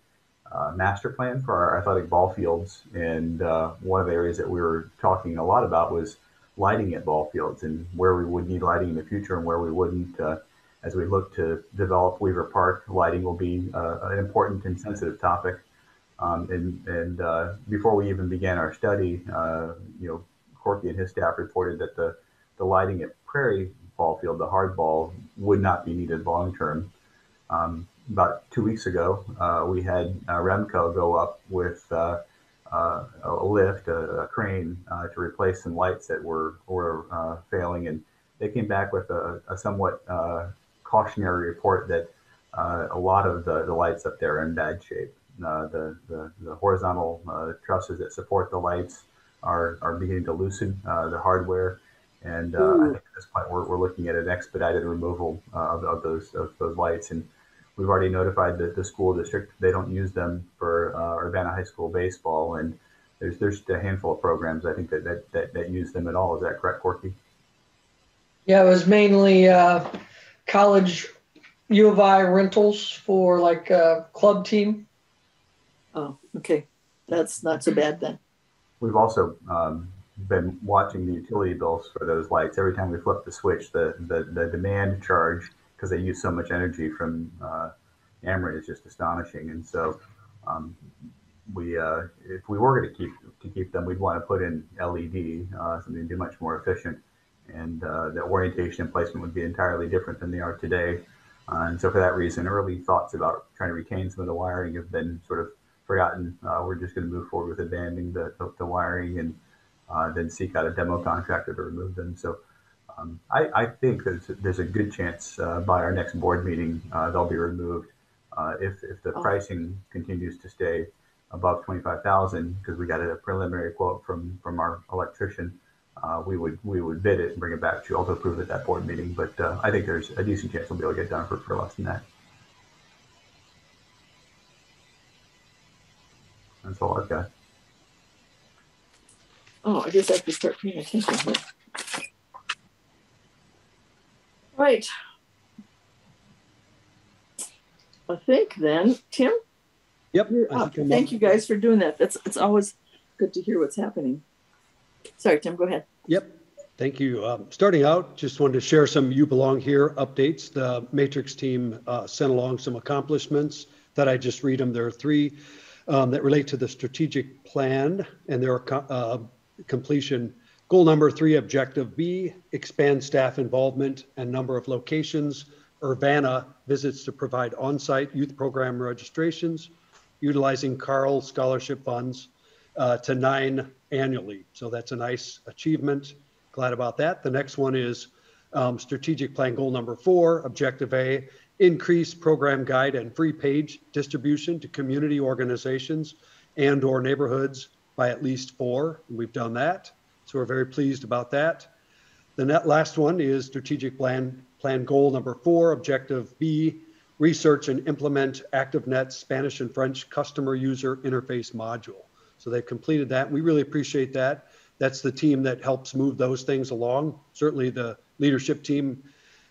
uh, master plan for our athletic ball fields. And uh, one of the areas that we were talking a lot about was lighting at ball fields and where we would need lighting in the future and where we wouldn't. Uh, as we look to develop Weaver Park, lighting will be uh, an important and sensitive topic. Um, and and uh, before we even began our study, you know, Corky and his staff reported that the, the lighting at Prairie Ball Field, the hard ball, would not be needed long term. Um, about two weeks ago, uh, we had uh, Remco go up with uh, uh a lift, a, a crane, uh, to replace some lights that were were uh, failing, and they came back with a, a somewhat cautionary report that a lot of the, the lights up there are in bad shape. the, the, the horizontal trusses that support the lights are, are beginning to loosen the hardware. And uh, I think at this point, we're, we're looking at an expedited removal uh, of, of, those of those lights. And we've already notified the, the school district they don't use them for uh, Urbana High School baseball. And there's there's a handful of programs I think that that, that, that use them at all. Is that correct, Corky? Yeah, it was mainly uh, college U of I rentals for like a club team. Oh, okay. That's not so bad then. We've also um, been watching the utility bills for those lights. Every time we flip the switch, the the, the demand charge because they use so much energy from uh, is just astonishing. And so, um, we uh, if we were going to keep to keep them, we'd want to put in LED, uh, something to be much more efficient, and uh, the orientation and placement would be entirely different than they are today. Uh, and so, for that reason, early thoughts about trying to retain some of the wiring have been sort of forgotten. Uh, we're just going to move forward with abandoning the, the, the wiring and uh, then seek out a demo contractor to remove them. So um, I, I, think there's, there's a good chance uh, by our next board meeting uh, they'll be removed. Uh, if, if the oh. pricing continues to stay above 25,000, because we got a preliminary quote from, from our electrician, uh, we would we would bid it and bring it back to you, also approve at that board meeting. But uh, I think there's a decent chance we'll be able to get done for, for less than that. That's all I've got. Oh, I guess I have to start paying attention here. Right. I think then, Tim? Yep. Thank you guys for doing that. That's it's always good to hear what's happening. Sorry, Tim, go ahead. Yep. Thank you. Um, starting out, just wanted to share some You Belong Here updates. The Matrix team uh, sent along some accomplishments that I just read them. There are three um, that relate to the strategic plan, and their uh, completion. Goal number three, objective B, expand staff involvement and number of locations. Urbana visits to provide on-site youth program registrations, utilizing Carl scholarship funds uh, to nine annually. So that's a nice achievement. Glad about that. The next one is um, strategic plan goal number four, objective A, increase program guide and free page distribution to community organizations and or neighborhoods by at least four. We've done that. So we're very pleased about that. The net last one is strategic plan, plan goal number four, objective B, research and implement ActiveNet Spanish and French customer user interface module. So they've completed that. We really appreciate that. That's the team that helps move those things along. Certainly the leadership team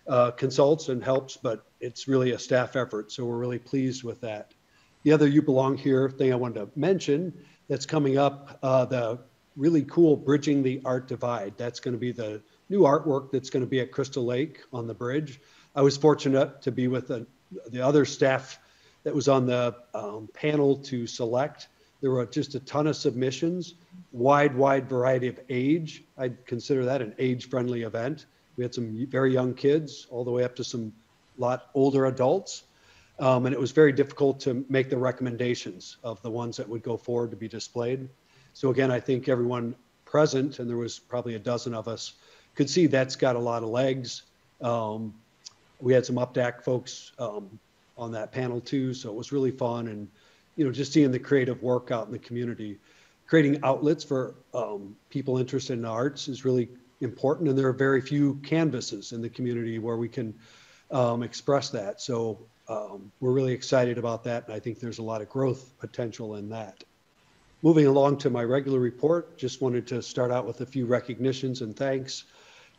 uh, consults and helps, but it's really a staff effort. So we're really pleased with that. The other You Belong Here thing I wanted to mention that's coming up, uh, the really cool Bridging the Art Divide. That's going to be the new artwork that's going to be at Crystal Lake on the bridge. I was fortunate to be with the, the other staff that was on the um, panel to select. There were just a ton of submissions, wide, wide variety of age. I'd consider that an age-friendly event. We had some very young kids all the way up to some lot older adults. Um, and it was very difficult to make the recommendations of the ones that would go forward to be displayed. So again, I think everyone present, and there was probably a dozen of us, could see that's got a lot of legs. Um, we had some UPDAC folks um, on that panel too, so it was really fun. And you know, just seeing the creative work out in the community, creating outlets for um, people interested in arts is really important. And there are very few canvases in the community where we can um, express that. So um, we're really excited about that. And I think there's a lot of growth potential in that. Moving along to my regular report, just wanted to start out with a few recognitions and thanks.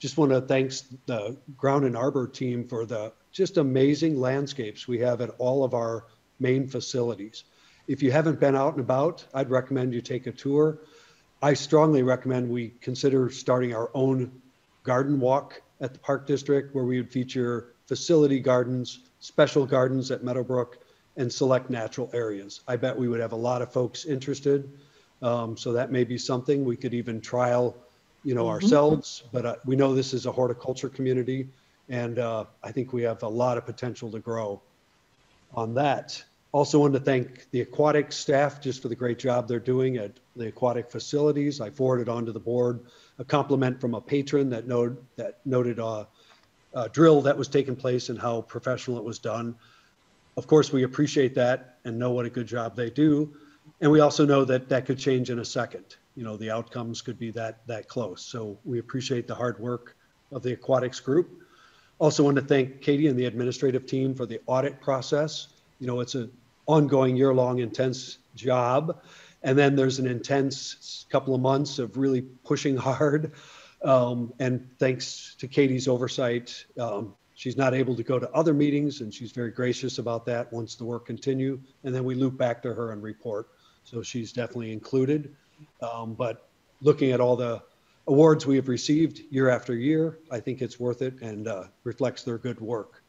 Just want to thank the Ground and Arbor team for the just amazing landscapes we have at all of our main facilities. If you haven't been out and about, I'd recommend you take a tour. I strongly recommend we consider starting our own garden walk at the Park District where we would feature facility gardens, special gardens at Meadowbrook, and select natural areas. I bet we would have a lot of folks interested. Um, so that may be something we could even trial, you know, mm-hmm. ourselves. But uh, we know this is a horticulture community, and uh, I think we have a lot of potential to grow. on that. Also wanted to thank the aquatic staff just for the great job they're doing at the aquatic facilities. I forwarded on to the board a compliment from a patron that noted that noted a, a drill that was taking place and how professional it was done. Of course, we appreciate that and know what a good job they do. And we also know that that could change in a second. You know, the outcomes could be that that close. So we appreciate the hard work of the aquatics group. Also want to thank Katie and the administrative team for the audit process. You know, it's an ongoing year-long intense job. And then there's an intense couple of months of really pushing hard. Um, and thanks to Katie's oversight, um, she's not able to go to other meetings and she's very gracious about that once the work continue. And then we loop back to her and report. So she's definitely included. Um, but looking at all the awards we have received year after year, I think it's worth it and uh, reflects their good work.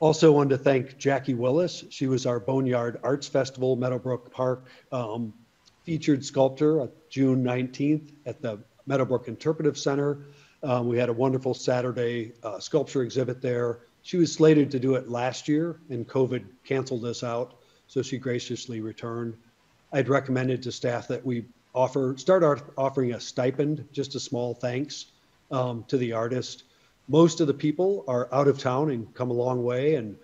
Also wanted to thank Jackie Willis. She was our Boneyard Arts Festival, Meadowbrook Park um, featured sculptor June 19th at the Meadowbrook Interpretive Center. Um, we had a wonderful Saturday uh, sculpture exhibit there. She was slated to do it last year and COVID canceled us out. So she graciously returned. I'd recommended to staff that we offer, start our, offering a stipend, just a small thanks um, to the artist most of the people are out of town and come a long way. And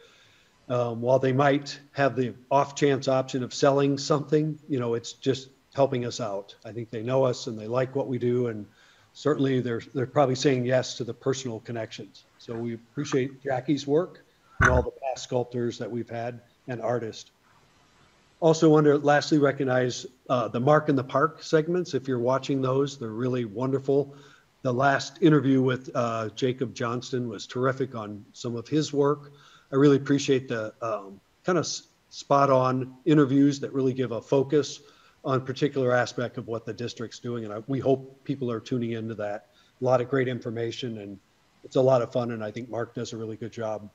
um, while they might have the off chance option of selling something, you know, it's just helping us out. I think they know us and they like what we do. And certainly they're, they're probably saying yes to the personal connections. So we appreciate Jackie's work and all the past sculptors that we've had and artists. Also want to lastly recognize uh, the Mark in the Park segments. If you're watching those, they're really wonderful the last interview with uh, Jacob Johnston was terrific on some of his work. I really appreciate the um, kind of spot on interviews that really give a focus on particular aspect of what the district's doing. And I, we hope people are tuning into that. A lot of great information and it's a lot of fun. And I think Mark does a really good job.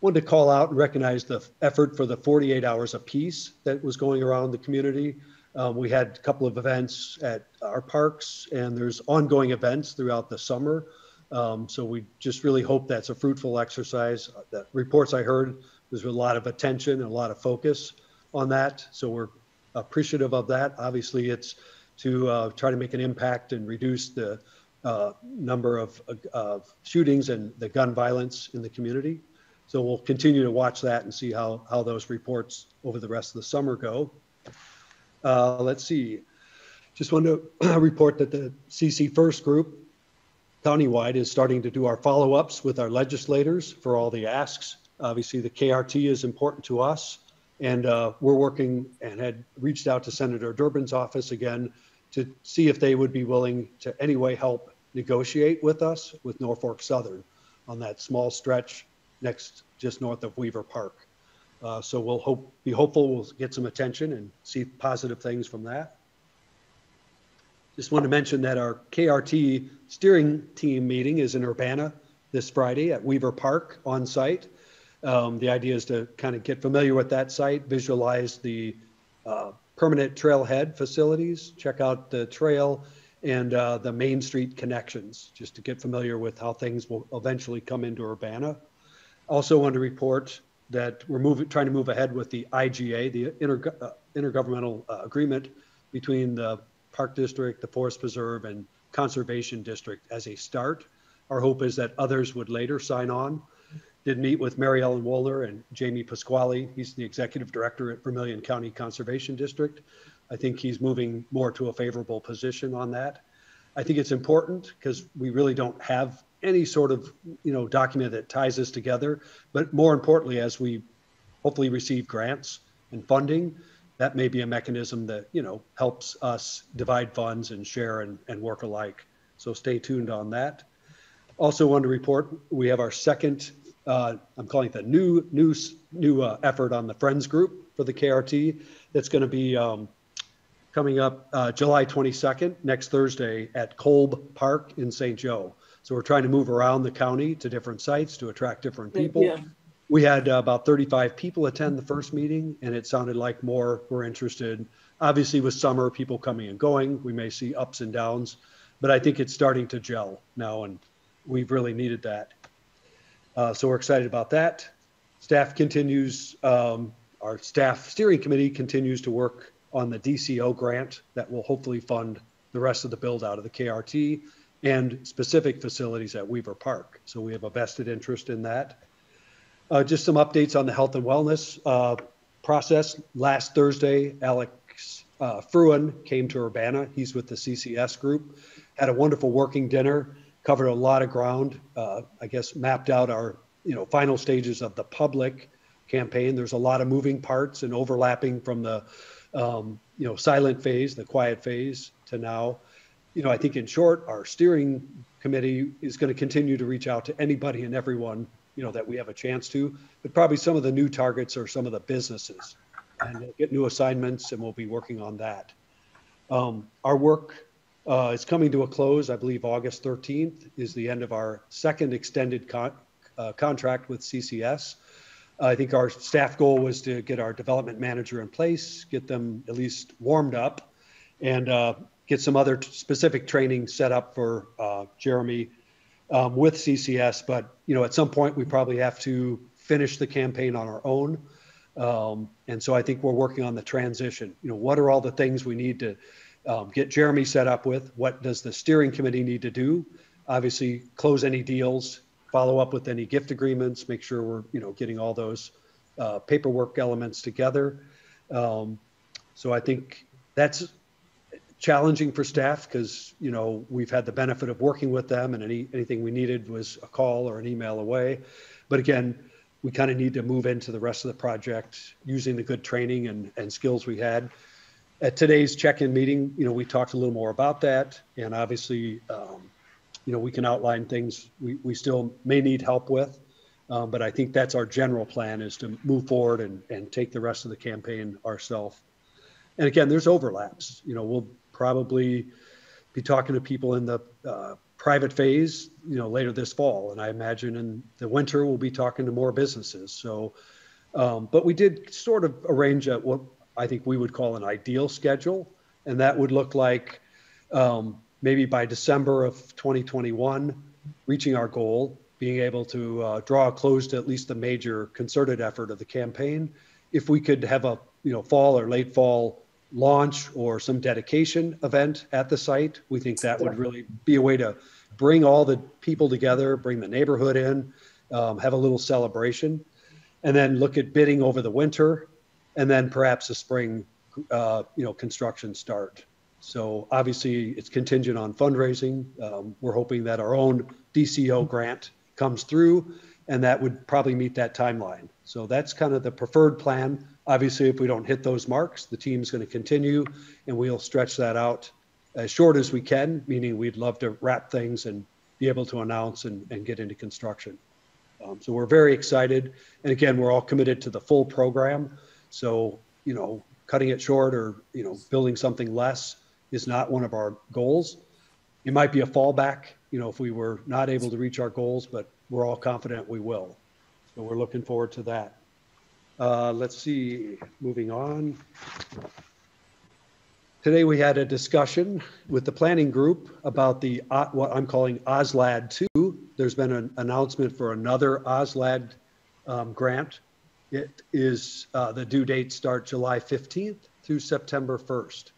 Wanted to call out and recognize the effort for the 48 hours of peace that was going around the community. Um, we had a couple of events at our parks, and there's ongoing events throughout the summer. Um, so we just really hope that's a fruitful exercise. The reports I heard, there's a lot of attention and a lot of focus on that. So we're appreciative of that. Obviously, it's to uh, try to make an impact and reduce the uh, number of, of shootings and the gun violence in the community. So we'll continue to watch that and see how, how those reports over the rest of the summer go. Uh, let's see. Just want to report that the CC First group countywide is starting to do our follow-ups with our legislators for all the asks. Obviously, the KRT is important to us, and uh, we're working and had reached out to Senator Durbin's office again to see if they would be willing to anyway help negotiate with us with Norfolk Southern on that small stretch next just north of Weaver Park. Uh, so we'll hope, be hopeful we'll get some attention and see positive things from that. Just want to mention that our KRT steering team meeting is in Urbana this Friday at Weaver Park on site. Um, the idea is to kind of get familiar with that site, visualize the uh, permanent trailhead facilities, check out the trail and uh, the Main Street connections, just to get familiar with how things will eventually come into Urbana. Also want to report that we're moving, trying to move ahead with the IGA, the inter, uh, intergovernmental uh, agreement between the Park District, the Forest Preserve, and Conservation District as a start. Our hope is that others would later sign on. Did meet with Mary Ellen Wuellner and Jamie Pasquale. He's the executive director at Vermilion County Conservation District. I think he's moving more to a favorable position on that. I think it's important because we really don't have any sort of you know document that ties us together. But more importantly, as we hopefully receive grants and funding, that may be a mechanism that you know helps us divide funds and share and, and work alike. So stay tuned on that. Also, want to report we have our second. Uh, I'm calling it the new new new uh, effort on the Friends Group for the KRT. That's going to be um, coming up uh, July 22nd, next Thursday at Kolb Park in St. Joe. So we're trying to move around the county to different sites to attract different people. Yeah. We had uh, about 35 people attend the first meeting, and it sounded like more were interested. Obviously, with summer, people coming and going, we may see ups and downs, but I think it's starting to gel now, and we've really needed that. Uh, so we're excited about that. staff continues, um, our staff steering committee continues to work on the DCO grant that will hopefully fund the rest of the build out of the KRT and specific facilities at Weaver Park. So we have a vested interest in that. Uh, just some updates on the health and wellness uh, process. Last Thursday, Alex uh, Fruin came to Urbana. He's with the CCS group. Had a wonderful working dinner. Covered a lot of ground. Uh, I guess mapped out our you know final stages of the public campaign. There's a lot of moving parts and overlapping from the um, you know silent phase, the quiet phase, to now. You know, I think in short, our steering committee is going to continue to reach out to anybody and everyone you know that we have a chance to. But probably some of the new targets are some of the businesses, and get new assignments, and we'll be working on that. Um, our work uh, is coming to a close. I believe August 13th is the end of our second extended con- uh, contract with CCS. I think our staff goal was to get our development manager in place, get them at least warmed up, and uh, get some other t- specific training set up for uh, Jeremy um, with CCS. But you know, at some point, we probably have to finish the campaign on our own. Um, and so I think we're working on the transition. You know, what are all the things we need to um, get Jeremy set up with? What does the steering committee need to do? Obviously, close any deals, follow up with any gift agreements, make sure we're you know getting all those uh, paperwork elements together. Um, so I think that's challenging for staff because you know we've had the benefit of working with them, and any anything we needed was a call or an email away. But again, we kind of need to move into the rest of the project using the good training and, and skills we had. At today's check-in meeting, you know, we talked a little more about that, and obviously, um, you know, we can outline things we, we still may need help with. Um, but I think that's our general plan is to move forward and, and take the rest of the campaign ourselves. And again, there's overlaps. You know, we'll probably be talking to people in the uh, private phase, you know, later this fall. And I imagine in the winter we'll be talking to more businesses. So, um, but we did sort of arrange a, what I think we would call an ideal schedule, and that would look like um, maybe by December of 2021, reaching our goal, being able to uh, draw a close to at least the major concerted effort of the campaign. If we could have a you know fall or late fall launch or some dedication event at the site, we think that would really be a way to bring all the people together, bring the neighborhood in, um, have a little celebration, and then look at bidding over the winter, and then perhaps a spring, uh, you know, construction start. So obviously, it's contingent on fundraising. Um, we're hoping that our own DCO grant comes through, and that would probably meet that timeline. So that's kind of the preferred plan. Obviously, if we don't hit those marks, the team's going to continue, and we'll stretch that out as short as we can. Meaning, we'd love to wrap things and be able to announce and, and get into construction. Um, so we're very excited, and again, we're all committed to the full program. So you know, cutting it short or you know, building something less is not one of our goals. It might be a fallback, you know, if we were not able to reach our goals, but we're all confident we will. So we're looking forward to that. Uh, let's see, moving on. Today we had a discussion with the planning group about the uh, what I'm calling OSLAD 2. There's been an announcement for another OSLAD um, grant. It is uh, the due date start July 15th through September 1st.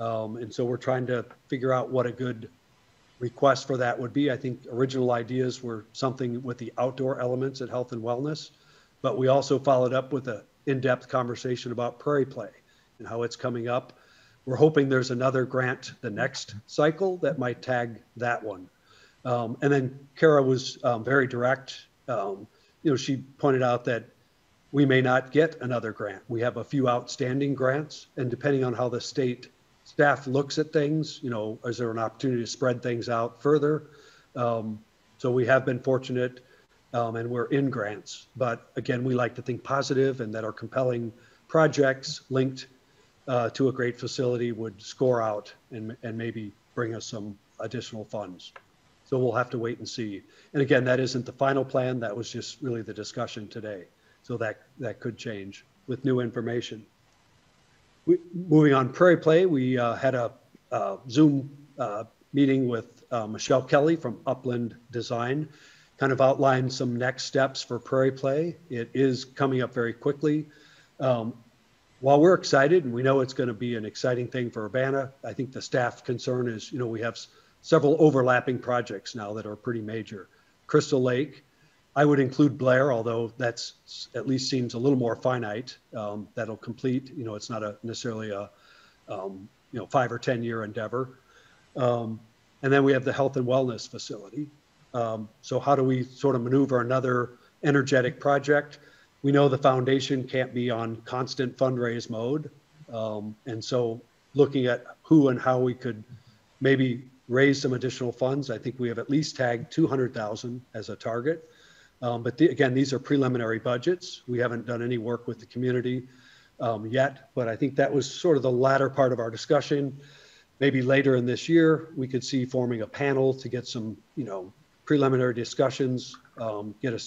Um, and so we're trying to figure out what a good request for that would be. I think original ideas were something with the outdoor elements at health and wellness, but we also followed up with an in-depth conversation about prairie play and how it's coming up. We're hoping there's another grant the next cycle that might tag that one. Um, and then Kara was um, very direct. Um, you know, she pointed out that we may not get another grant. We have a few outstanding grants, and depending on how the state staff looks at things, you know, is there an opportunity to spread things out further? Um, so we have been fortunate um, and we're in grants. But again, we like to think positive and that our compelling projects linked uh, to a great facility would score out and, and maybe bring us some additional funds. So we'll have to wait and see. And again, that isn't the final plan. That was just really the discussion today. So that, that could change with new information. We, moving on Prairie Play, we uh, had a uh, Zoom uh, meeting with uh, Michelle Kelly from Upland Design, kind of outlined some next steps for Prairie Play. It is coming up very quickly. Um, while we're excited and we know it's going to be an exciting thing for Urbana, I think the staff concern is, you know, we have several overlapping projects now that are pretty major. Crystal Lake, I would include Blair, although that's at least seems a little more finite. Um, that'll complete. You know, it's not a necessarily a um, you know five or ten year endeavor. Um, and then we have the health and wellness facility. Um, so how do we sort of maneuver another energetic project? We know the foundation can't be on constant fundraise mode, um, and so looking at who and how we could maybe raise some additional funds. I think we have at least tagged 200,000 as a target. Um, but the, again, these are preliminary budgets. We haven't done any work with the community um, yet, but I think that was sort of the latter part of our discussion. Maybe later in this year, we could see forming a panel to get some, you know, preliminary discussions, um, get a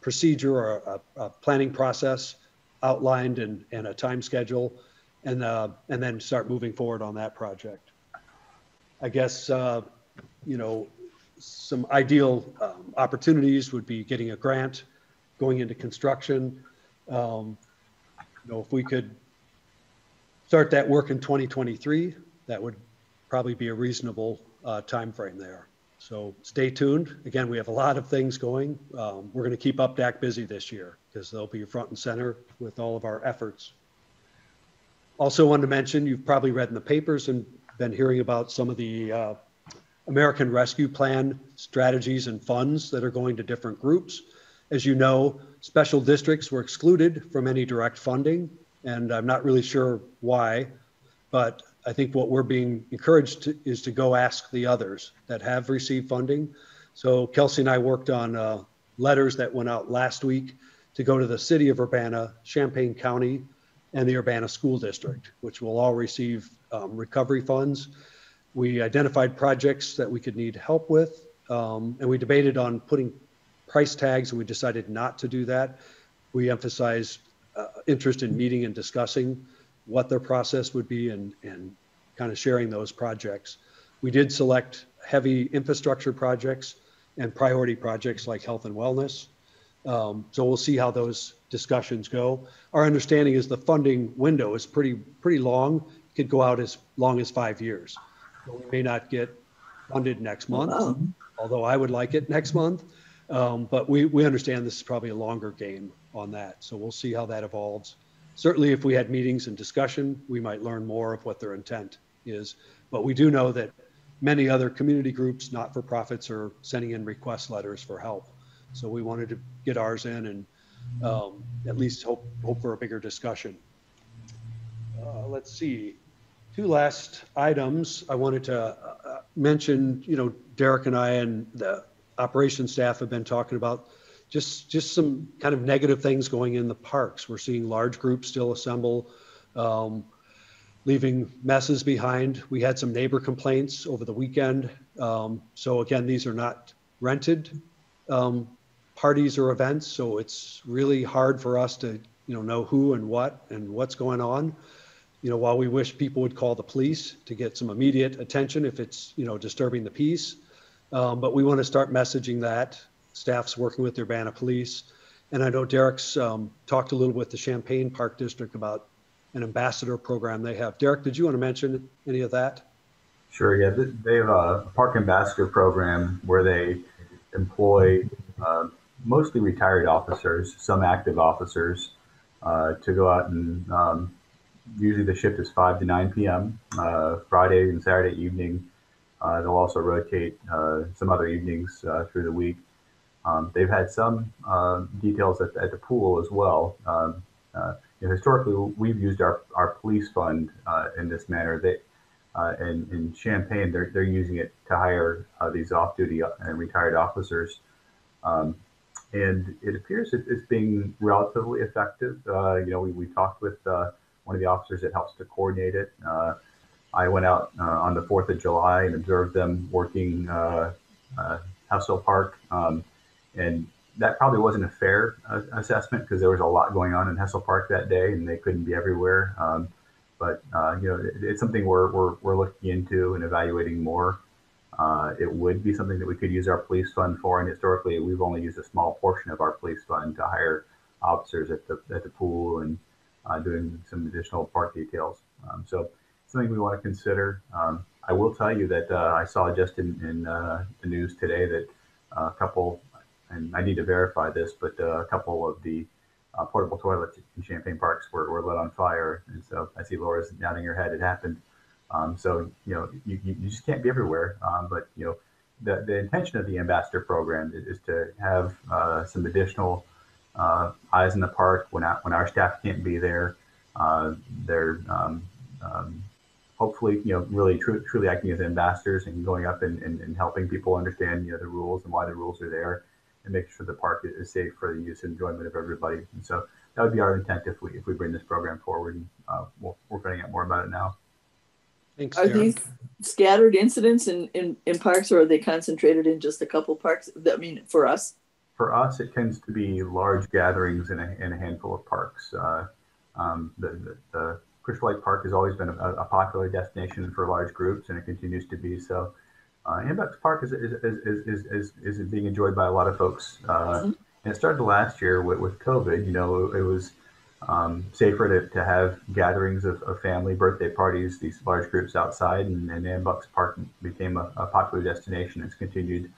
procedure or a, a, planning process outlined and, and a time schedule, and, uh, and then start moving forward on that project. I guess, uh, you know, some ideal um, opportunities would be getting a grant, going into construction. Um, you know, if we could start that work in 2023, that would probably be a reasonable uh, time frame there. So stay tuned. Again, we have a lot of things going. Um, we're going to keep UPDAC busy this year because they'll be front and center with all of our efforts. Also wanted to mention, you've probably read in the papers and been hearing about some of the uh, American Rescue Plan strategies and funds that are going to different groups. As you know, special districts were excluded from any direct funding, and I'm not really sure why, but I think what we're being encouraged to, is to go ask the others that have received funding. So Kelsey and I worked on uh, letters that went out last week to go to the city of Urbana, Champaign County, and the Urbana School District, which will all receive um, recovery funds we identified projects that we could need help with, um, and we debated on putting price tags, and we decided not to do that. We emphasized uh, interest in meeting and discussing what their process would be and, and kind of sharing those projects. We did select heavy infrastructure projects and priority projects like health and wellness. Um, so we'll see how those discussions go. Our understanding is the funding window is pretty pretty long. It could go out as long as five years. We may not get funded next month, Wow. although I would like it next month. Um, but we, we understand this is probably a longer game on that. So we'll see how that evolves. Certainly, if we had meetings and discussion, we might learn more of what their intent is. But we do know that many other community groups, not for profits, are sending in request letters for help. So we wanted to get ours in and um, at least hope hope for a bigger discussion. Uh, let's see two last items I wanted to uh, mention. You know, Derek and I and the operations staff have been talking about just just some kind of negative things going in the parks. We're seeing large groups still assemble, um, leaving messes behind. We had some neighbor complaints over the weekend. Um, so again, these are not rented um, parties or events, so it's really hard for us to you know know who and what and what's going on you know, while we wish people would call the police to get some immediate attention if it's, you know, disturbing the peace, um, but we want to start messaging that. Staff's working with the Urbana Police. And I know Derek's um, talked a little with the Champaign Park District about an ambassador program they have. Derek, did you want to mention any of that? Sure, yeah. They have a park ambassador program where they employ uh, mostly retired officers, some active officers, uh, to go out and um, usually the shift is 5 to 9 p.m. Uh, Friday and Saturday evening. Uh, they'll also rotate uh, some other evenings uh, through the week. Um, they've had some uh, details at, at, the pool as well. Um, you know, historically, we've used our, our police fund in this manner. They, in, in Champaign, they're, they're using it to hire these off-duty and retired officers. Um, and it appears it's being relatively effective. you know, we, we talked with one of the officers that helps to coordinate it. Uh, I went out uh, on the 4th of July and observed them working uh, uh Park. Um, and that probably wasn't a fair uh, assessment because there was a lot going on in Hessel Park that day and they couldn't be everywhere. Um, but, uh, you know, it, it's something we're, we're, we're looking into and evaluating more. Uh, it would be something that we could use our police fund for, and historically, we've only used a small portion of our police fund to hire officers at the at the pool and doing some additional park details. Um, so something we want to consider. Um, I will tell you that uh, I saw just in, in uh, the news today that a couple, and I need to verify this, but uh, a couple of the uh, portable toilets in Champaign Parks were, were lit on fire. And so I see Laura's nodding her head. It happened. Um, so, you know, you, you just can't be everywhere. Um, but, you know, the, the intention of the ambassador program is, is to have uh, some additional uh, eyes in the park when, I, when our staff can't be there. Uh, they're um, um, hopefully, you know, really tr- truly acting as ambassadors and going up and, and, and, helping people understand, you know, the rules and why the rules are there and making sure the park is safe for the use and enjoyment of everybody. And so that would be our intent if we if we bring this program forward. And uh, we'll, we're finding out more about it now. Thanks, are these scattered incidents in, in, in parks or are they concentrated in just a couple parks? I mean, for us? For us, it tends to be large gatherings in a, in a handful of parks. Uh, um, the, the, the Crystal Lake Park has always been a, a, popular destination for large groups and it continues to be so. Uh, AMBUCS Park is, is, is, is, is, is being enjoyed by a lot of folks. Uh. And it started last year with, with COVID. You know, it was um, safer to, to have gatherings of, of, family birthday parties, these large groups outside, and, and AMBUCS Park became a, a, popular destination. It's continued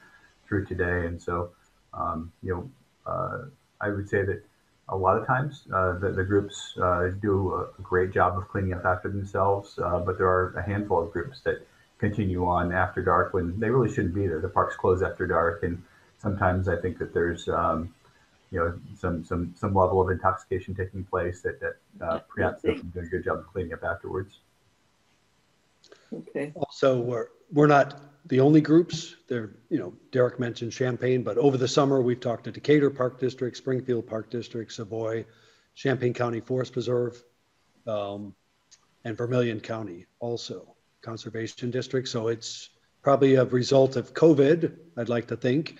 through today, and so um, you know, uh, I would say that a lot of times uh, the, the, groups uh, do a great job of cleaning up after themselves, uh, but there are a handful of groups that continue on after dark when they really shouldn't be there. The parks close after dark, and sometimes I think that there's um, you know some some some level of intoxication taking place that that uh, perhaps they can do a good job of cleaning up afterwards. Okay. Also, we're we're not the only groups. There, you know, Derek mentioned Champaign, but over the summer we've talked to Decatur Park District, Springfield Park District, Savoy, Champaign County Forest Preserve, um, and Vermilion County also conservation district. So it's probably a result of COVID. I'd like to think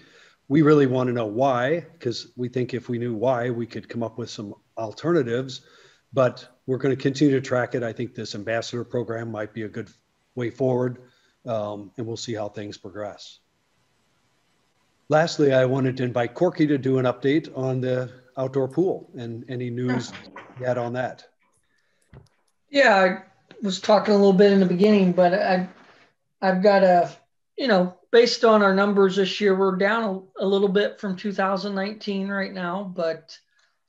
we really want to know why, because we think if we knew why, we could come up with some alternatives. But we're going to continue to track it. I think this ambassador program might be a good way forward, um, and we'll see how things progress. Lastly, I wanted to invite Corky to do an update on the outdoor pool and any news yet on that. Yeah, I was talking a little bit in the beginning, but I, I've got a, you know, based on our numbers this year, we're down a, a little bit from 2019 right now, but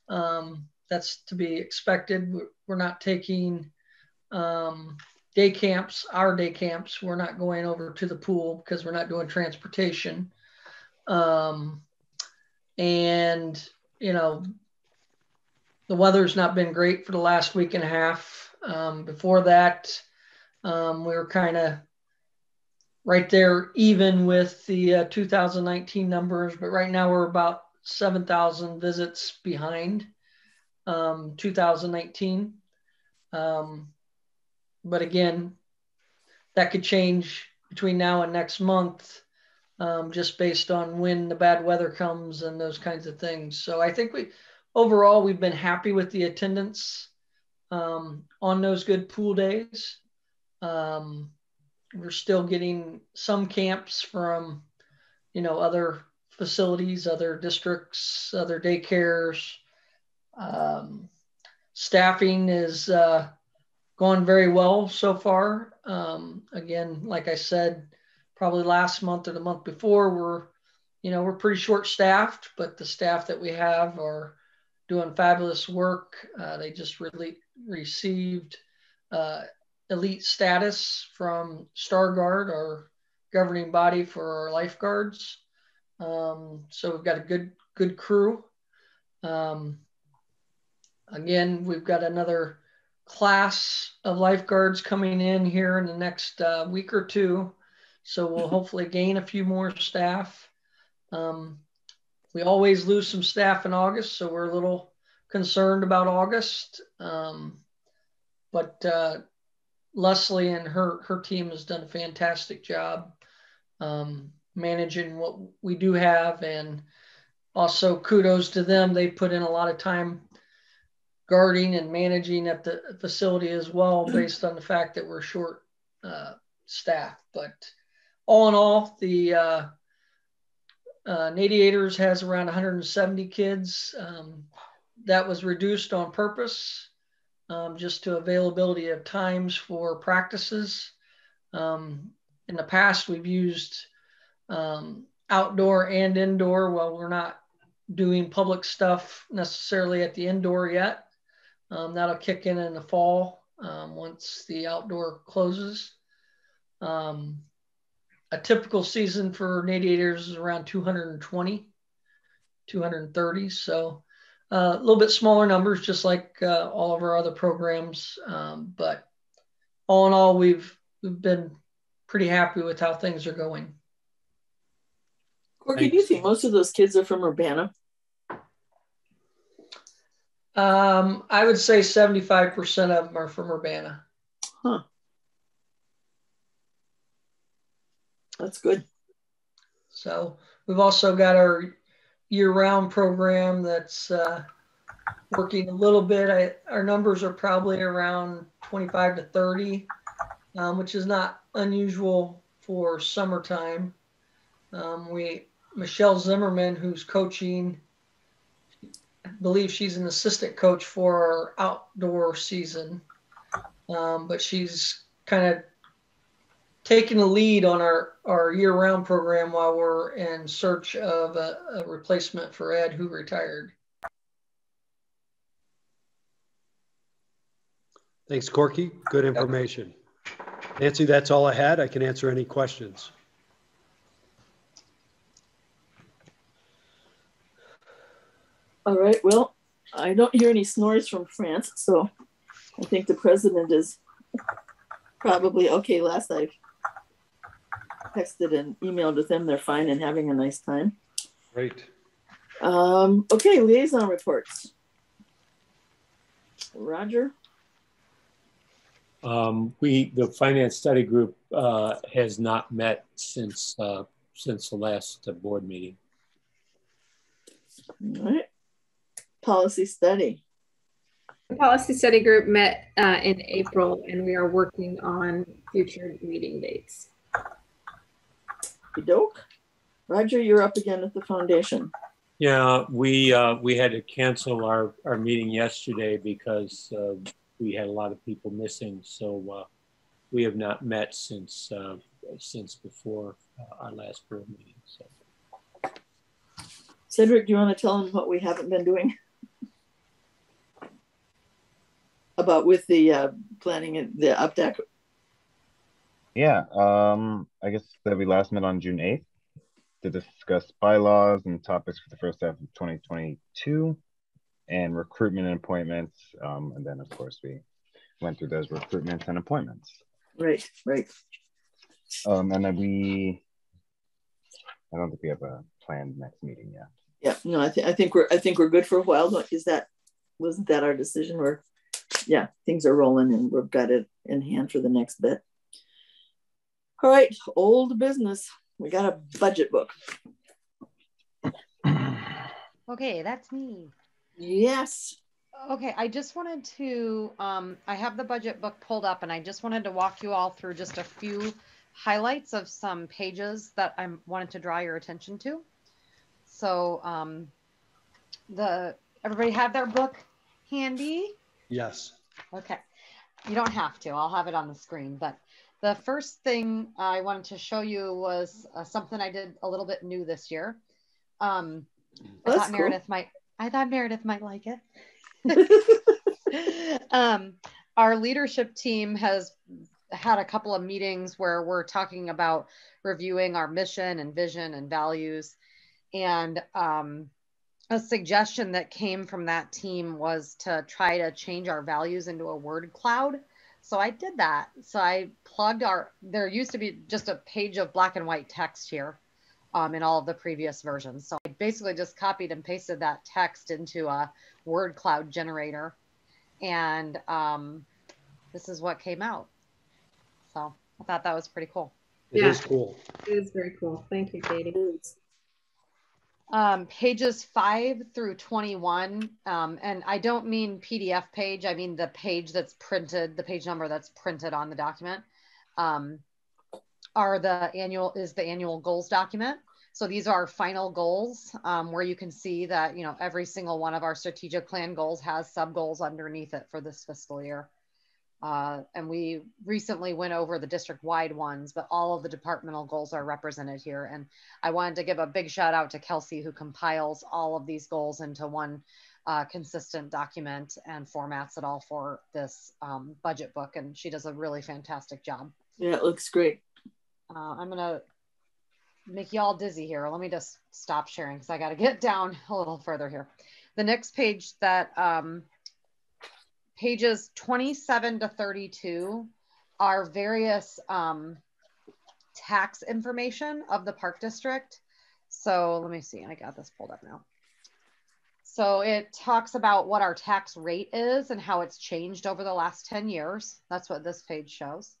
um, that's to be expected. We're not taking um, day camps, our day camps. We're not going over to the pool because we're not doing transportation. Um, and, you know, the weather's not been great for the last week and a half. Um, before that, um, we were kind of right there even with the uh, 2019 numbers, but right now we're about 7,000 visits behind um, 2019. Um, but again, that could change between now and next month, um, just based on when the bad weather comes and those kinds of things. So I think we, overall, we've been happy with the attendance um, on those good pool days. Um, we're still getting some camps from, you know, other facilities, other districts, other daycares. Um, staffing is uh, going very well so far. Um, again, like I said, probably last month or the month before, we're, you know, we're pretty short staffed, but the staff that we have are doing fabulous work. Uh, they just really received uh, elite status from StarGuard, our governing body for our lifeguards. Um, so we've got a good good crew. Um, again, we've got another class of lifeguards coming in here in the next uh, week or two. So we'll hopefully gain a few more staff. Um, we always lose some staff in August, so we're a little concerned about August. Um, but uh, Leslie and her her team has done a fantastic job um, managing what we do have, and also kudos to them. They put in a lot of time guarding and managing at the facility as well, based on the fact that we're short uh, staff. But all in all, the uh, uh, Nadiators has around 170 kids. Um, that was reduced on purpose um, just to availability of times for practices. Um, in the past, we've used um, outdoor and indoor. Well, we're not doing public stuff necessarily at the indoor yet. Um, that'll kick in in the fall um, once the outdoor closes. Um, a typical season for Nadiators is around 220, 230. So uh, a little bit smaller numbers, just like uh, all of our other programs. Um, but all in all, we've we've been pretty happy with how things are going. Corky, do you think most of those kids are from Urbana? Um, I would say 75% of them are from Urbana. Huh. That's good. So we've also got our year-round program that's uh, working a little bit. I, our numbers are probably around 25 to 30, um, which is not unusual for summertime. Um, we Michelle Zimmerman, who's coaching, believe she's an assistant coach for our outdoor season, um, but she's kind of taking the lead on our, our year-round program while we're in search of a, a replacement for Ed, who retired. Thanks, Corky. Good information. Nancy, that's all I had. I can answer any questions. All right, well, I don't hear any snores from France, so I think the president is probably okay. Last I texted and emailed with them, they're fine and having a nice time. Great. Um, okay, liaison reports. Roger? Um, we, the finance study group, uh, has not met since, uh, since the last uh, board meeting. All right. Policy study. The policy study group met uh, in April and we are working on future meeting dates. Doke. Roger, you're up again at the foundation. Yeah, we, uh, we had to cancel our, our meeting yesterday because, uh, we had a lot of people missing. So, uh, we have not met since, uh, since before uh, our last board meeting. So. Cedric, do you want to tell them what we haven't been doing? About with the uh, planning and the UPDAC Yeah, um, I guess that we last met on June 8th to discuss bylaws and topics for the first half of 2022 and recruitment and appointments. Um, and then, of course, we went through those recruitments and appointments. Right, right. Um, and then we, I don't think we have a planned next meeting yet. Yeah, no, I, th- I think we're I think we're good for a while. Is that wasn't that our decision? We're yeah, things are rolling and we've got it in hand for the next bit. All right, old business. We got a budget book. Okay, that's me. Yes. Okay, I just wanted to, um, I have the budget book pulled up and I just wanted to walk you all through just a few highlights of some pages that I wanted to draw your attention to. So, um, the, everybody have their book handy? Yes. Okay. You don't have to, I'll have it on the screen, but the first thing I wanted to show you was uh, something I did a little bit new this year. Um, I That's thought cool. Meredith might. I thought Meredith might like it. um, our leadership team has had a couple of meetings where we're talking about reviewing our mission and vision and values. And um, a suggestion that came from that team was to try to change our values into a word cloud. So I did that. So I plugged our, there used to be just a page of black and white text here um, in all of the previous versions. So I basically just copied and pasted that text into a word cloud generator. And um, this is what came out. So I thought that was pretty cool. It is Yeah. cool. It is very cool. Thank you, Katie. Um, pages 5 through 21 um, and i don't mean pdf page i mean the page that's printed the page number that's printed on the document um, are the annual is the annual goals document. So these are our final goals um, where you can see that you know every single one of our strategic plan goals has sub goals underneath it for this fiscal year. Uh, and we recently went over the district wide ones, but all of the departmental goals are represented here. And I wanted to give a big shout out to Kelsey who compiles all of these goals into one uh, consistent document and formats it all for this um, budget book. And she does a really fantastic job. Yeah, it looks great. Uh, I'm gonna make y'all dizzy here. Let me just stop sharing because I got to get down a little further here. The next page that um, pages 27 to 32 are various um, tax information of the park district. So let me see, I got this pulled up now. So it talks about what our tax rate is and how it's changed over the last 10 years. That's what this page shows.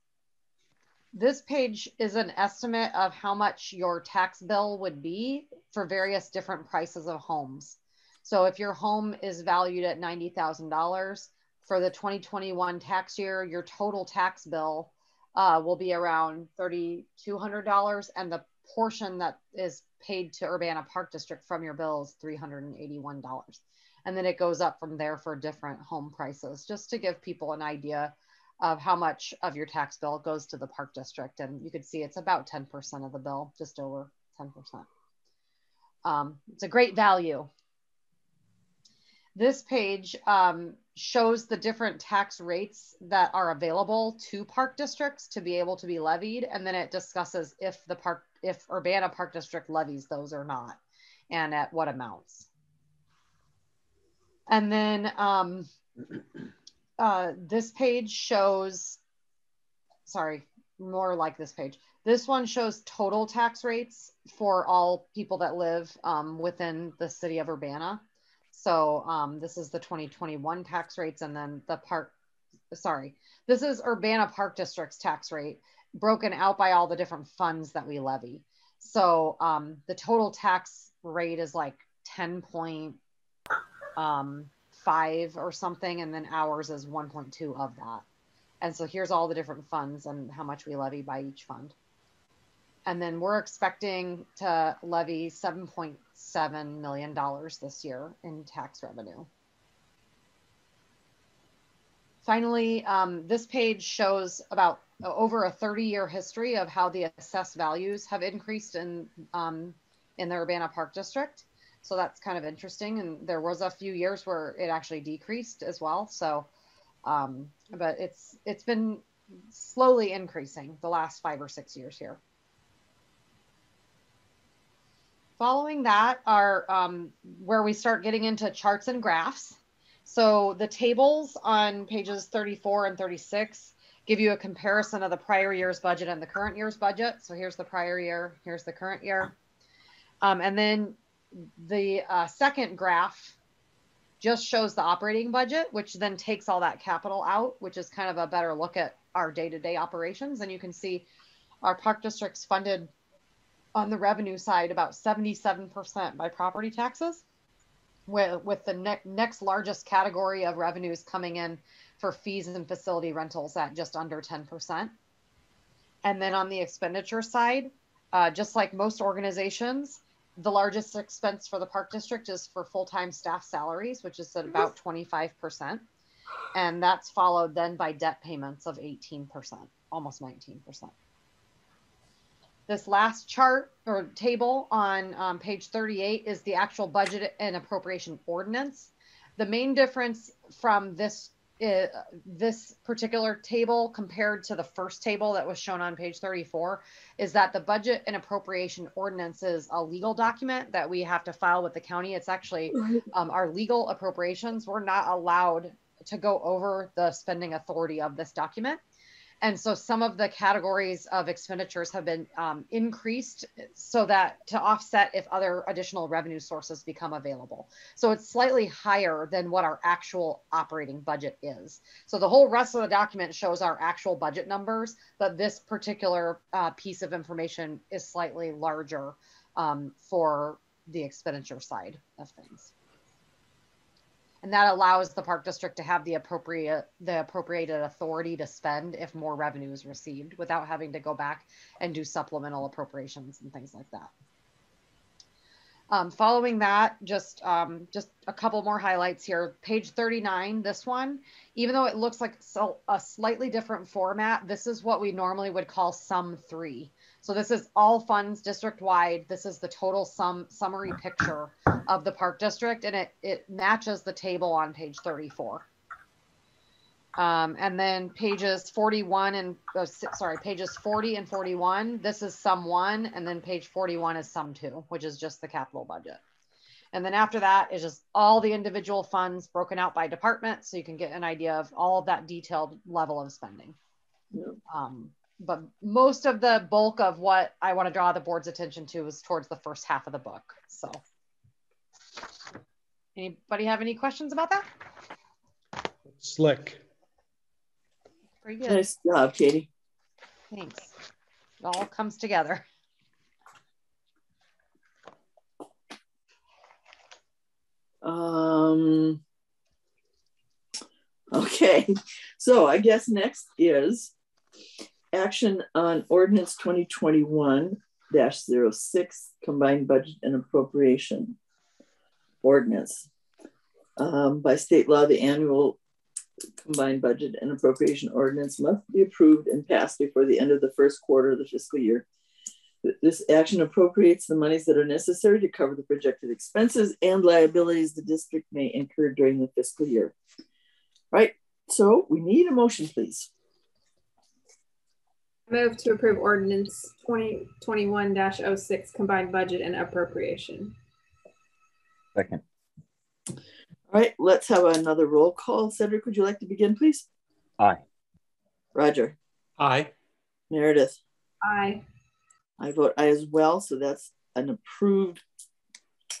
This page is an estimate of how much your tax bill would be for various different prices of homes. So if your home is valued at $90,000 for the 2021 tax year, your total tax bill uh, will be around $3,200 and the portion that is paid to Urbana Park District from your bill is $381. And then it goes up from there for different home prices, just to give people an idea of how much of your tax bill goes to the park district. And you can see it's about 10% of the bill, just over 10%. Um, it's a great value. This page um, shows the different tax rates that are available to park districts to be able to be levied. And then it discusses if the park, if Urbana Park District levies those or not, and at what amounts. And then um, uh, this page shows, sorry, more like this page. This one shows total tax rates for all people that live um, within the city of Urbana. So um, this is the 2021 tax rates and then the park, sorry, this is Urbana Park District's tax rate broken out by all the different funds that we levy. So um, the total tax rate is like 10.5 um, or something, and then ours is 1.2 of that. And so here's all the different funds and how much we levy by each fund. And then we're expecting to levy $7.7 million this year in tax revenue. Finally, um, this page shows about over a 30 year history of how the assessed values have increased in, um, in the Urbana Park District. So that's kind of interesting. And there was a few years where it actually decreased as well. So, um, but it's it's been slowly increasing the last five or six years here. Following that are um, where we start getting into charts and graphs. So the tables on pages 34 and 36 give you a comparison of the prior year's budget and the current year's budget. So here's the prior year, here's the current year. Um, and then the uh, second graph just shows the operating budget, which then takes all that capital out, which is kind of a better look at our day-to-day operations. And you can see our park districts funded on the revenue side about 77% by property taxes, with, with the ne next largest category of revenues coming in for fees and facility rentals at just under 10%. And then on the expenditure side, uh, just like most organizations, the largest expense for the park district is for full-time staff salaries, which is at about 25%. And that's followed then by debt payments of 18%, almost 19%. This last chart or table on um, page 38 is the actual budget and appropriation ordinance. The main difference from this it, this particular table compared to the first table that was shown on page 34 is that the budget and appropriation ordinance is a legal document that we have to file with the county. It's actually um, our legal appropriations. We're not allowed to go over the spending authority of this document. And so some of the categories of expenditures have been um, increased so that to offset if other additional revenue sources become available. So it's slightly higher than what our actual operating budget is. So the whole rest of the document shows our actual budget numbers, but this particular uh, piece of information is slightly larger um, for the expenditure side of things. And that allows the park district to have the appropriate the appropriated authority to spend if more revenue is received without having to go back and do supplemental appropriations and things like that. Um, following that, just um, just a couple more highlights here. Page 39, this one, even though it looks like so, a slightly different format, this is what we normally would call sum three. So this is all funds district wide. This is the total sum summary picture of the park district, and it it matches the table on page 34. Um, and then pages 41 and uh, sorry, pages 40 and 41. This is sum one, and then page 41 is sum two, which is just the capital budget. And then after that is just all the individual funds broken out by department, so you can get an idea of all of that detailed level of spending. Yeah. Um, but most of the bulk of what I want to draw the board's attention to is towards the first half of the book. So, anybody have any questions about that? Slick. Very good. Nice job, Katie. Thanks. It all comes together. Um, okay, so I guess next is action on ordinance 2021 06 combined budget and appropriation ordinance. Um, by state law, the annual combined budget and appropriation ordinance must be approved and passed before the end of the first quarter of the fiscal year. This action appropriates the monies that are necessary to cover the projected expenses and liabilities the district may incur during the fiscal year. Right, so we need a motion, please. Move to approve ordinance 2021-06 combined budget and appropriation. Second. All right, let's have another roll call. Cedric, would you like to begin, please? Aye. Roger. Aye. Meredith. Aye. I vote aye as well. So that's an approved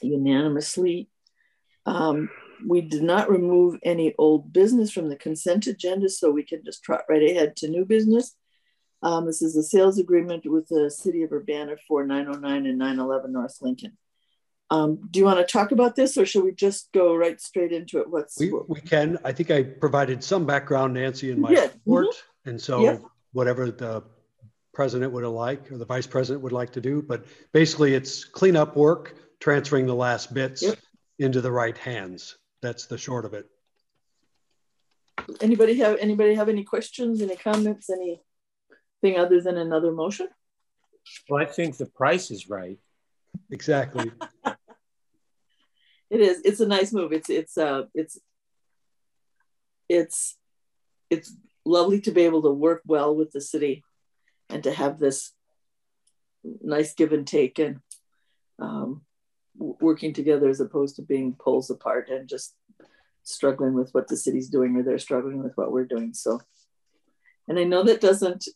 unanimously. Um, we did not remove any old business from the consent agenda, so we can just trot right ahead to new business. Um, this is a sales agreement with the city of Urbana for 909 and 911 North Lincoln. Um, do you want to talk about this or should we just go right straight into it? What's we, we can. I think I provided some background, Nancy, in my Yeah. report. Mm-hmm. And so Yeah. whatever the president would like or the vice president would like to do, but basically it's cleanup work, transferring the last bits Yep. into the right hands. That's the short of it. anybody have anybody have any questions, any comments, anything other than another motion? Well, I think the price is right. Exactly. It is. It's a nice move. It's it's uh it's it's it's lovely to be able to work well with the city and to have this nice give and take and um, working together as opposed to being poles apart and just struggling with what the city's doing or they're struggling with what we're doing. So, and I know that doesn't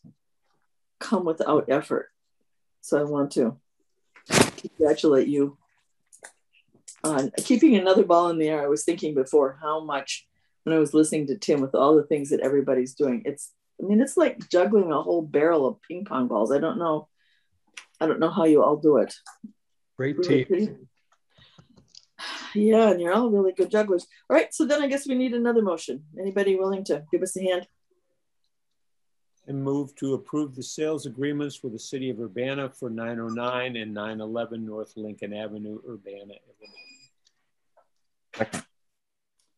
come without effort. So I want to congratulate you on keeping another ball in the air. I was thinking before how much when I was listening to Tim with all the things that everybody's doing. It's I mean it's like juggling a whole barrel of ping pong balls. I don't know. I don't know how you all do it. Great Really team. pretty- Yeah, and you're all really good jugglers. All right, so then I guess we need another motion. Anybody willing to give us a hand? And move to approve the sales agreements for the city of Urbana for 909 and 911 North Lincoln Avenue, Urbana. Illinois.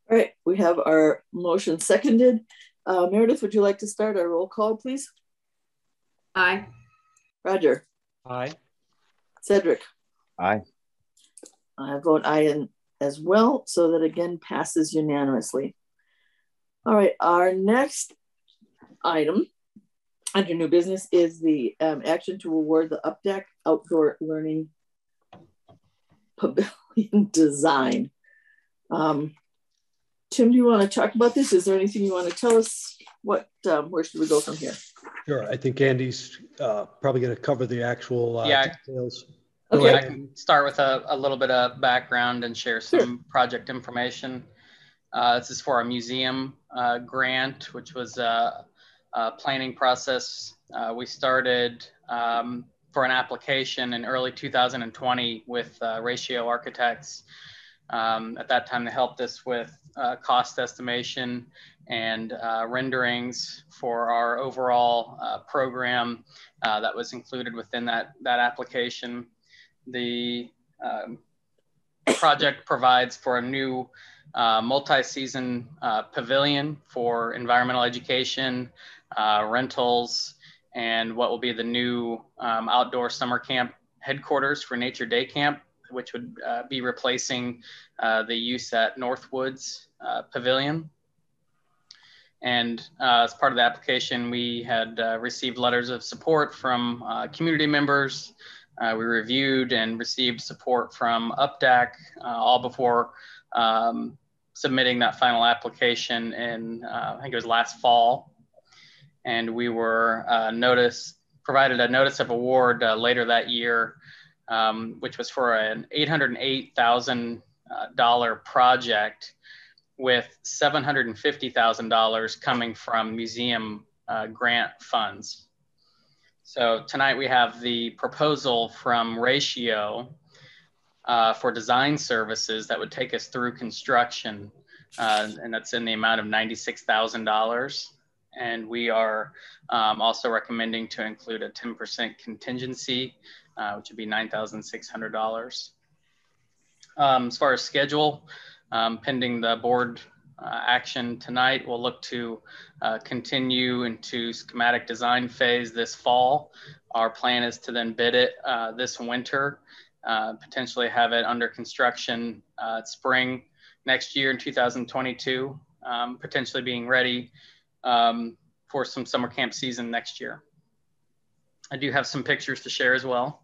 All right, we have our motion seconded. Uh, Meredith, would you like to start our roll call, please? Aye. Roger, Aye. Cedric, Aye. I vote aye and as well, so that again passes unanimously. All right, our next item under new business is the um, action to award the UPDAC Outdoor Learning Pavilion Design. Um, Tim, do you want to talk about this? Is there anything you want to tell us? What, um, where should we go from here? Sure. I think Andy's uh, probably going to cover the actual uh, Yeah. details. Go Okay. I ahead. can start with a, a little bit of background and share some project information. Uh, this is for a museum uh, grant, which was a, a planning process. Uh, we started um, for an application in early 2020 with uh, Ratio Architects. Um, at that time, they helped us with uh, cost estimation and uh, renderings for our overall uh, program uh, that was included within that, that application. The um, project provides for a new uh, multi-season uh, pavilion for environmental education, rentals, and what will be the new um, outdoor summer camp headquarters for Nature Day Camp which would uh, be replacing uh, the use at Northwoods uh, Pavilion. And uh, as part of the application, we had uh, received letters of support from community members. we reviewed and received support from UPDAC all before um, submitting that final application in, I think it was last fall. And we were noticed, provided a notice of award later that year um, which was for an $808,000 uh, project with $750,000 coming from museum uh, grant funds. So tonight we have the proposal from Ratio uh, for design services that would take us through construction, uh, and that's in the amount of $96,000. And we are um, also recommending to include a 10% contingency uh, which would be $9,600. Um, as far as schedule, um, pending the board uh, action tonight, we'll look to uh, continue into schematic design phase this fall. Our plan is to then bid it uh, this winter, uh, potentially have it under construction uh, spring next year in 2022, um, potentially being ready um, for some summer camp season next year. I do have some pictures to share as well.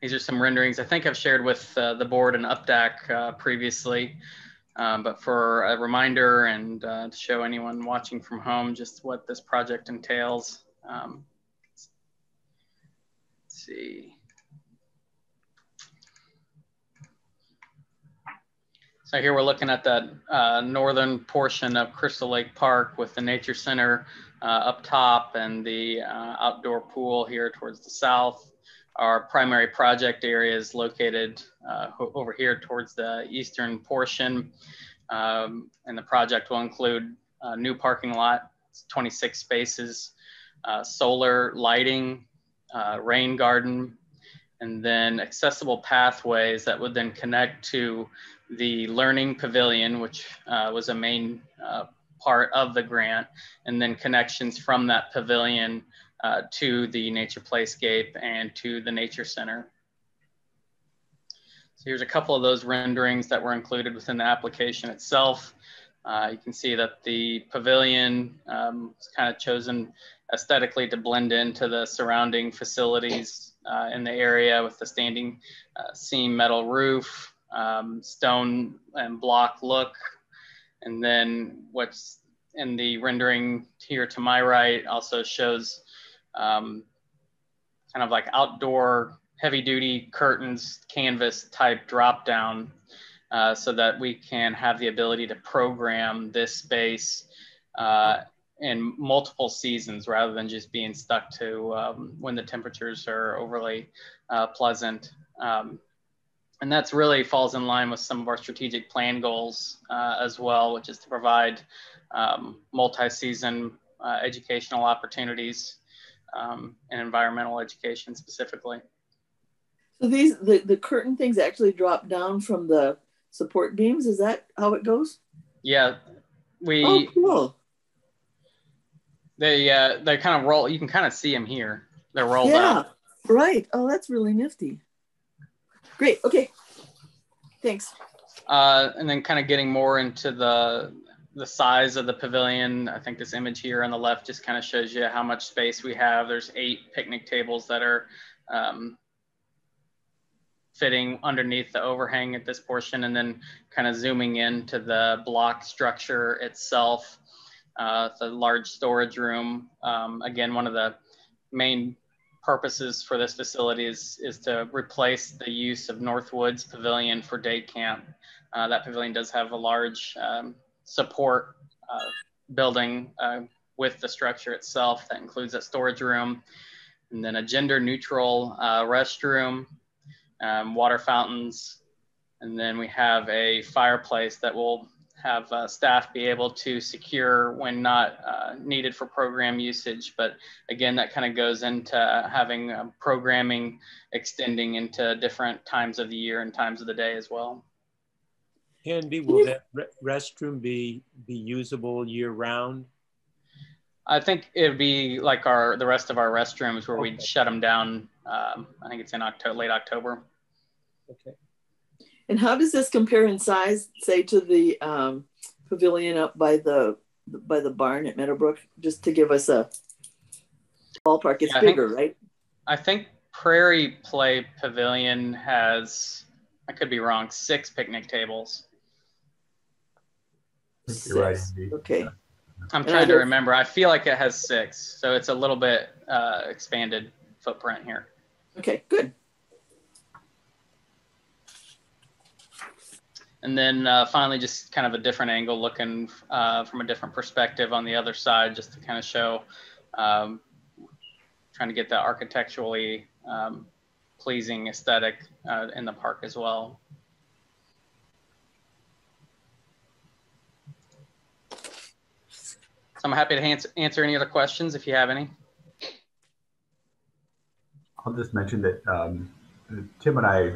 These are some renderings I think I've shared with uh, the board and UPDAC uh, previously. Um, but for a reminder and uh, to show anyone watching from home just what this project entails. Um, let's see. So here we're looking at that uh, northern portion of Crystal Lake Park with the Nature Center uh, up top and the uh, outdoor pool here towards the south. Our primary project area is located uh, over here towards the eastern portion. Um, and the project will include a new parking lot, 26 spaces, uh, solar lighting, uh, rain garden, and then accessible pathways that would then connect to the learning pavilion, which uh, was a main uh, part of the grant, and then connections from that pavilion uh, to the nature playscape and to the nature center. So here's a couple of those renderings that were included within the application itself. Uh, you can see that the pavilion um, is kind of chosen aesthetically to blend into the surrounding facilities uh, in the area with the standing uh, seam metal roof, um, stone and block look. And then what's in the rendering here to my right also shows um, kind of like outdoor heavy duty curtains, canvas type drop down uh, so that we can have the ability to program this space uh, in multiple seasons rather than just being stuck to um, when the temperatures are overly uh, pleasant. Um, and that's really falls in line with some of our strategic plan goals uh, as well, which is to provide um, multi-season uh, educational opportunities um, and environmental education specifically. So these the, the curtain things actually drop down from the support beams. Is that how it goes? Yeah, we. Oh, cool. They uh, they kind of roll. You can kind of see them here. They're rolled yeah, up. right. Oh, that's really nifty. Great. Okay. Thanks. Uh, and then kind of getting more into the the size of the pavilion. I think this image here on the left just kind of shows you how much space we have. There's eight picnic tables that are um, fitting underneath the overhang at this portion and then kind of zooming into the block structure itself. Uh, the large storage room. Um, again, one of the main purposes for this facility is, is to replace the use of Northwoods Pavilion for day camp. Uh, that pavilion does have a large um, support uh, building uh, with the structure itself. That includes a storage room and then a gender neutral uh, restroom, um, water fountains, And then we have a fireplace that will have uh, staff be able to secure when not uh, needed for program usage. But again, that kind of goes into having uh, programming extending into different times of the year and times of the day as well. Andy, will that re restroom be be usable year round? I think it'd be like our the rest of our restrooms where okay. we'd shut them down. Um, I think it's in October, late October. Okay. And how does this compare in size, say, to the um, pavilion up by the by the barn at Meadowbrook? Just to give us a ballpark, it's yeah, bigger, think, right? I think Prairie Play Pavilion has, I could be wrong, six picnic tables. Six. Right. Okay. I'm trying to remember. I feel like it has six, so it's a little bit uh, expanded footprint here. Okay, good. And then uh, finally, just kind of a different angle looking uh, from a different perspective on the other side, just to kind of show, um, trying to get that architecturally um, pleasing aesthetic uh, in the park as well. So I'm happy to answer, any other questions if you have any. I'll just mention that um, Tim and I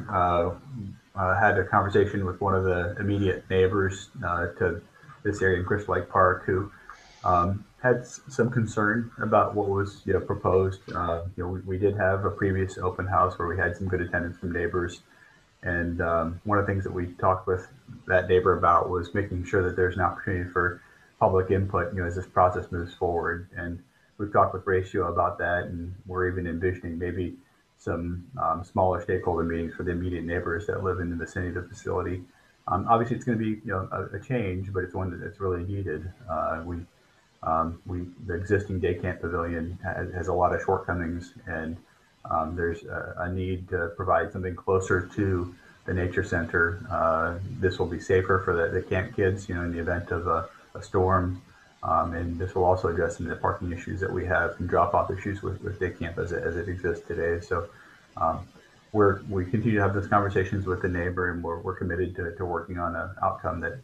uh, had a conversation with one of the immediate neighbors uh, to this area in Crystal Lake Park who um, had some concern about what was you know, proposed. Uh, you know, we, we, did have a previous open house where we had some good attendance from neighbors. And um, one of the things that we talked with that neighbor about was making sure that there's an opportunity for public input, you know, as this process moves forward. And we've talked with Ratio about that, and we're even envisioning maybe some um, smaller stakeholder meetings for the immediate neighbors that live in the vicinity of the facility. Um, obviously, it's going to be you know a, a, change, but it's one that's really needed. Uh, we um, we the existing day camp pavilion has, has a lot of shortcomings, and um, there's a, a, need to provide something closer to the nature center. Uh, this will be safer for the, the camp kids, you know, in the event of a a storm. Um, and this will also address some of the parking issues that we have and drop off issues with, with day camp as it, as it exists today. So um, we're, we continue to have those conversations with the neighbor and we're, we're committed to, to working on an outcome that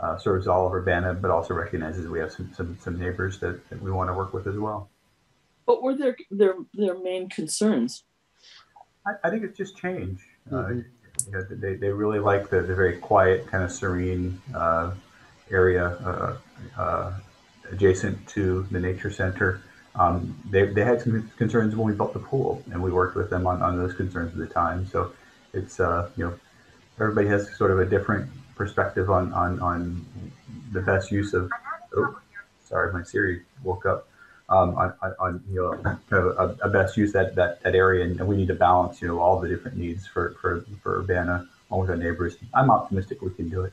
uh, serves all of Urbana, but also recognizes we have some, some, some neighbors that, that we want to work with as well. What were their, their, their main concerns? I, I think it's just change. Mm -hmm. uh, mm-hmm. you know, they, they really like the, the very quiet, kind of serene, uh, area uh, uh, adjacent to the nature center. Um, they, they had some concerns when we built the pool, and we worked with them on, on those concerns at the time. So it's uh, you know everybody has sort of a different perspective on on, on the best use of. Oh, sorry, my Siri woke up. Um, on, on, you know a, a, best use that, that that area, and we need to balance you know all the different needs for for for Urbana along with our neighbors. I'm optimistic we can do it.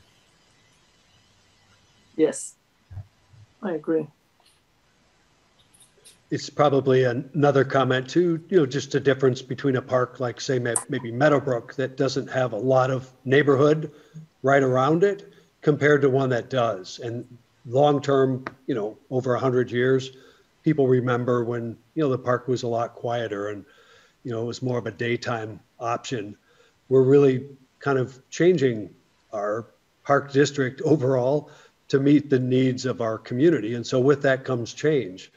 Yes, I agree. It's probably another comment too, you know, just a difference between a park like say maybe Meadowbrook that doesn't have a lot of neighborhood right around it compared to one that does. And long term, you know, over a hundred years, people remember when, you know, the park was a lot quieter and, you know, it was more of a daytime option. We're really kind of changing our park district overall to meet the needs of our community. And so with that comes change.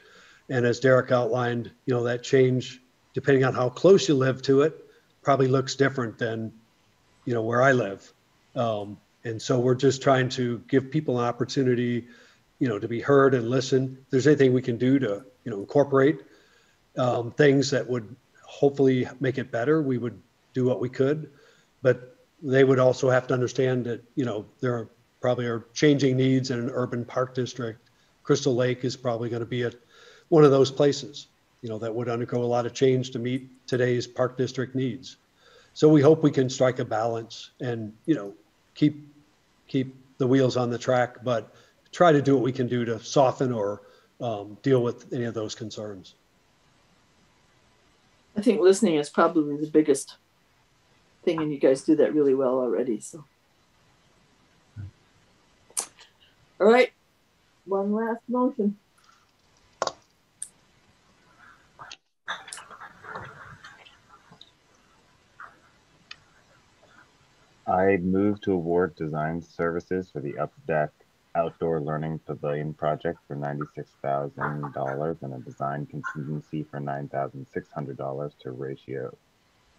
And as Derek outlined, you know, that change, depending on how close you live to it, probably looks different than, you know, where I live. Um, and so we're just trying to give people an opportunity, you know, to be heard and listen. If there's anything we can do to, you know, incorporate um, things that would hopefully make it better, we would do what we could. But they would also have to understand that, you know, there are probably are changing needs in an urban park district. Crystal Lake is probably going to be at one of those places, you know, that would undergo a lot of change to meet today's park district needs. So we hope we can strike a balance and, you know, keep keep the wheels on the track, but try to do what we can do to soften or um, deal with any of those concerns. I think listening is probably the biggest thing, and you guys do that really well already. So. All right, one last motion. I move to award design services for the Up Deck Outdoor Learning Pavilion project for ninety-six thousand dollars and a design contingency for nine thousand six hundred dollars to Ratio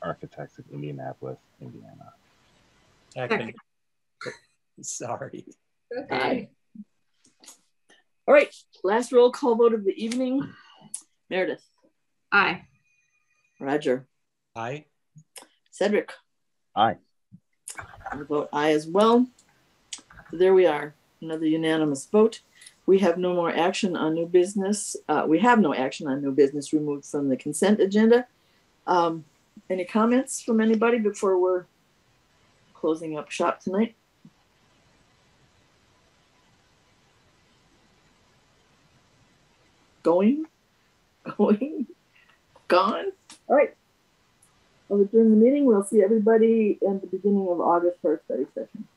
Architects of Indianapolis, Indiana. Second. Sorry. Aye. All right, last roll call vote of the evening. Meredith, Aye. Roger, Aye. Cedric. Aye. I vote aye as well. So there we are, another unanimous vote. We have no more action on new business. Uh, we have no action on new business removed from the consent agenda. Um, any comments from anybody before we're closing up shop tonight? Going, going, gone. All right. Well, during the meeting, we'll see everybody in the beginning of August for a study session.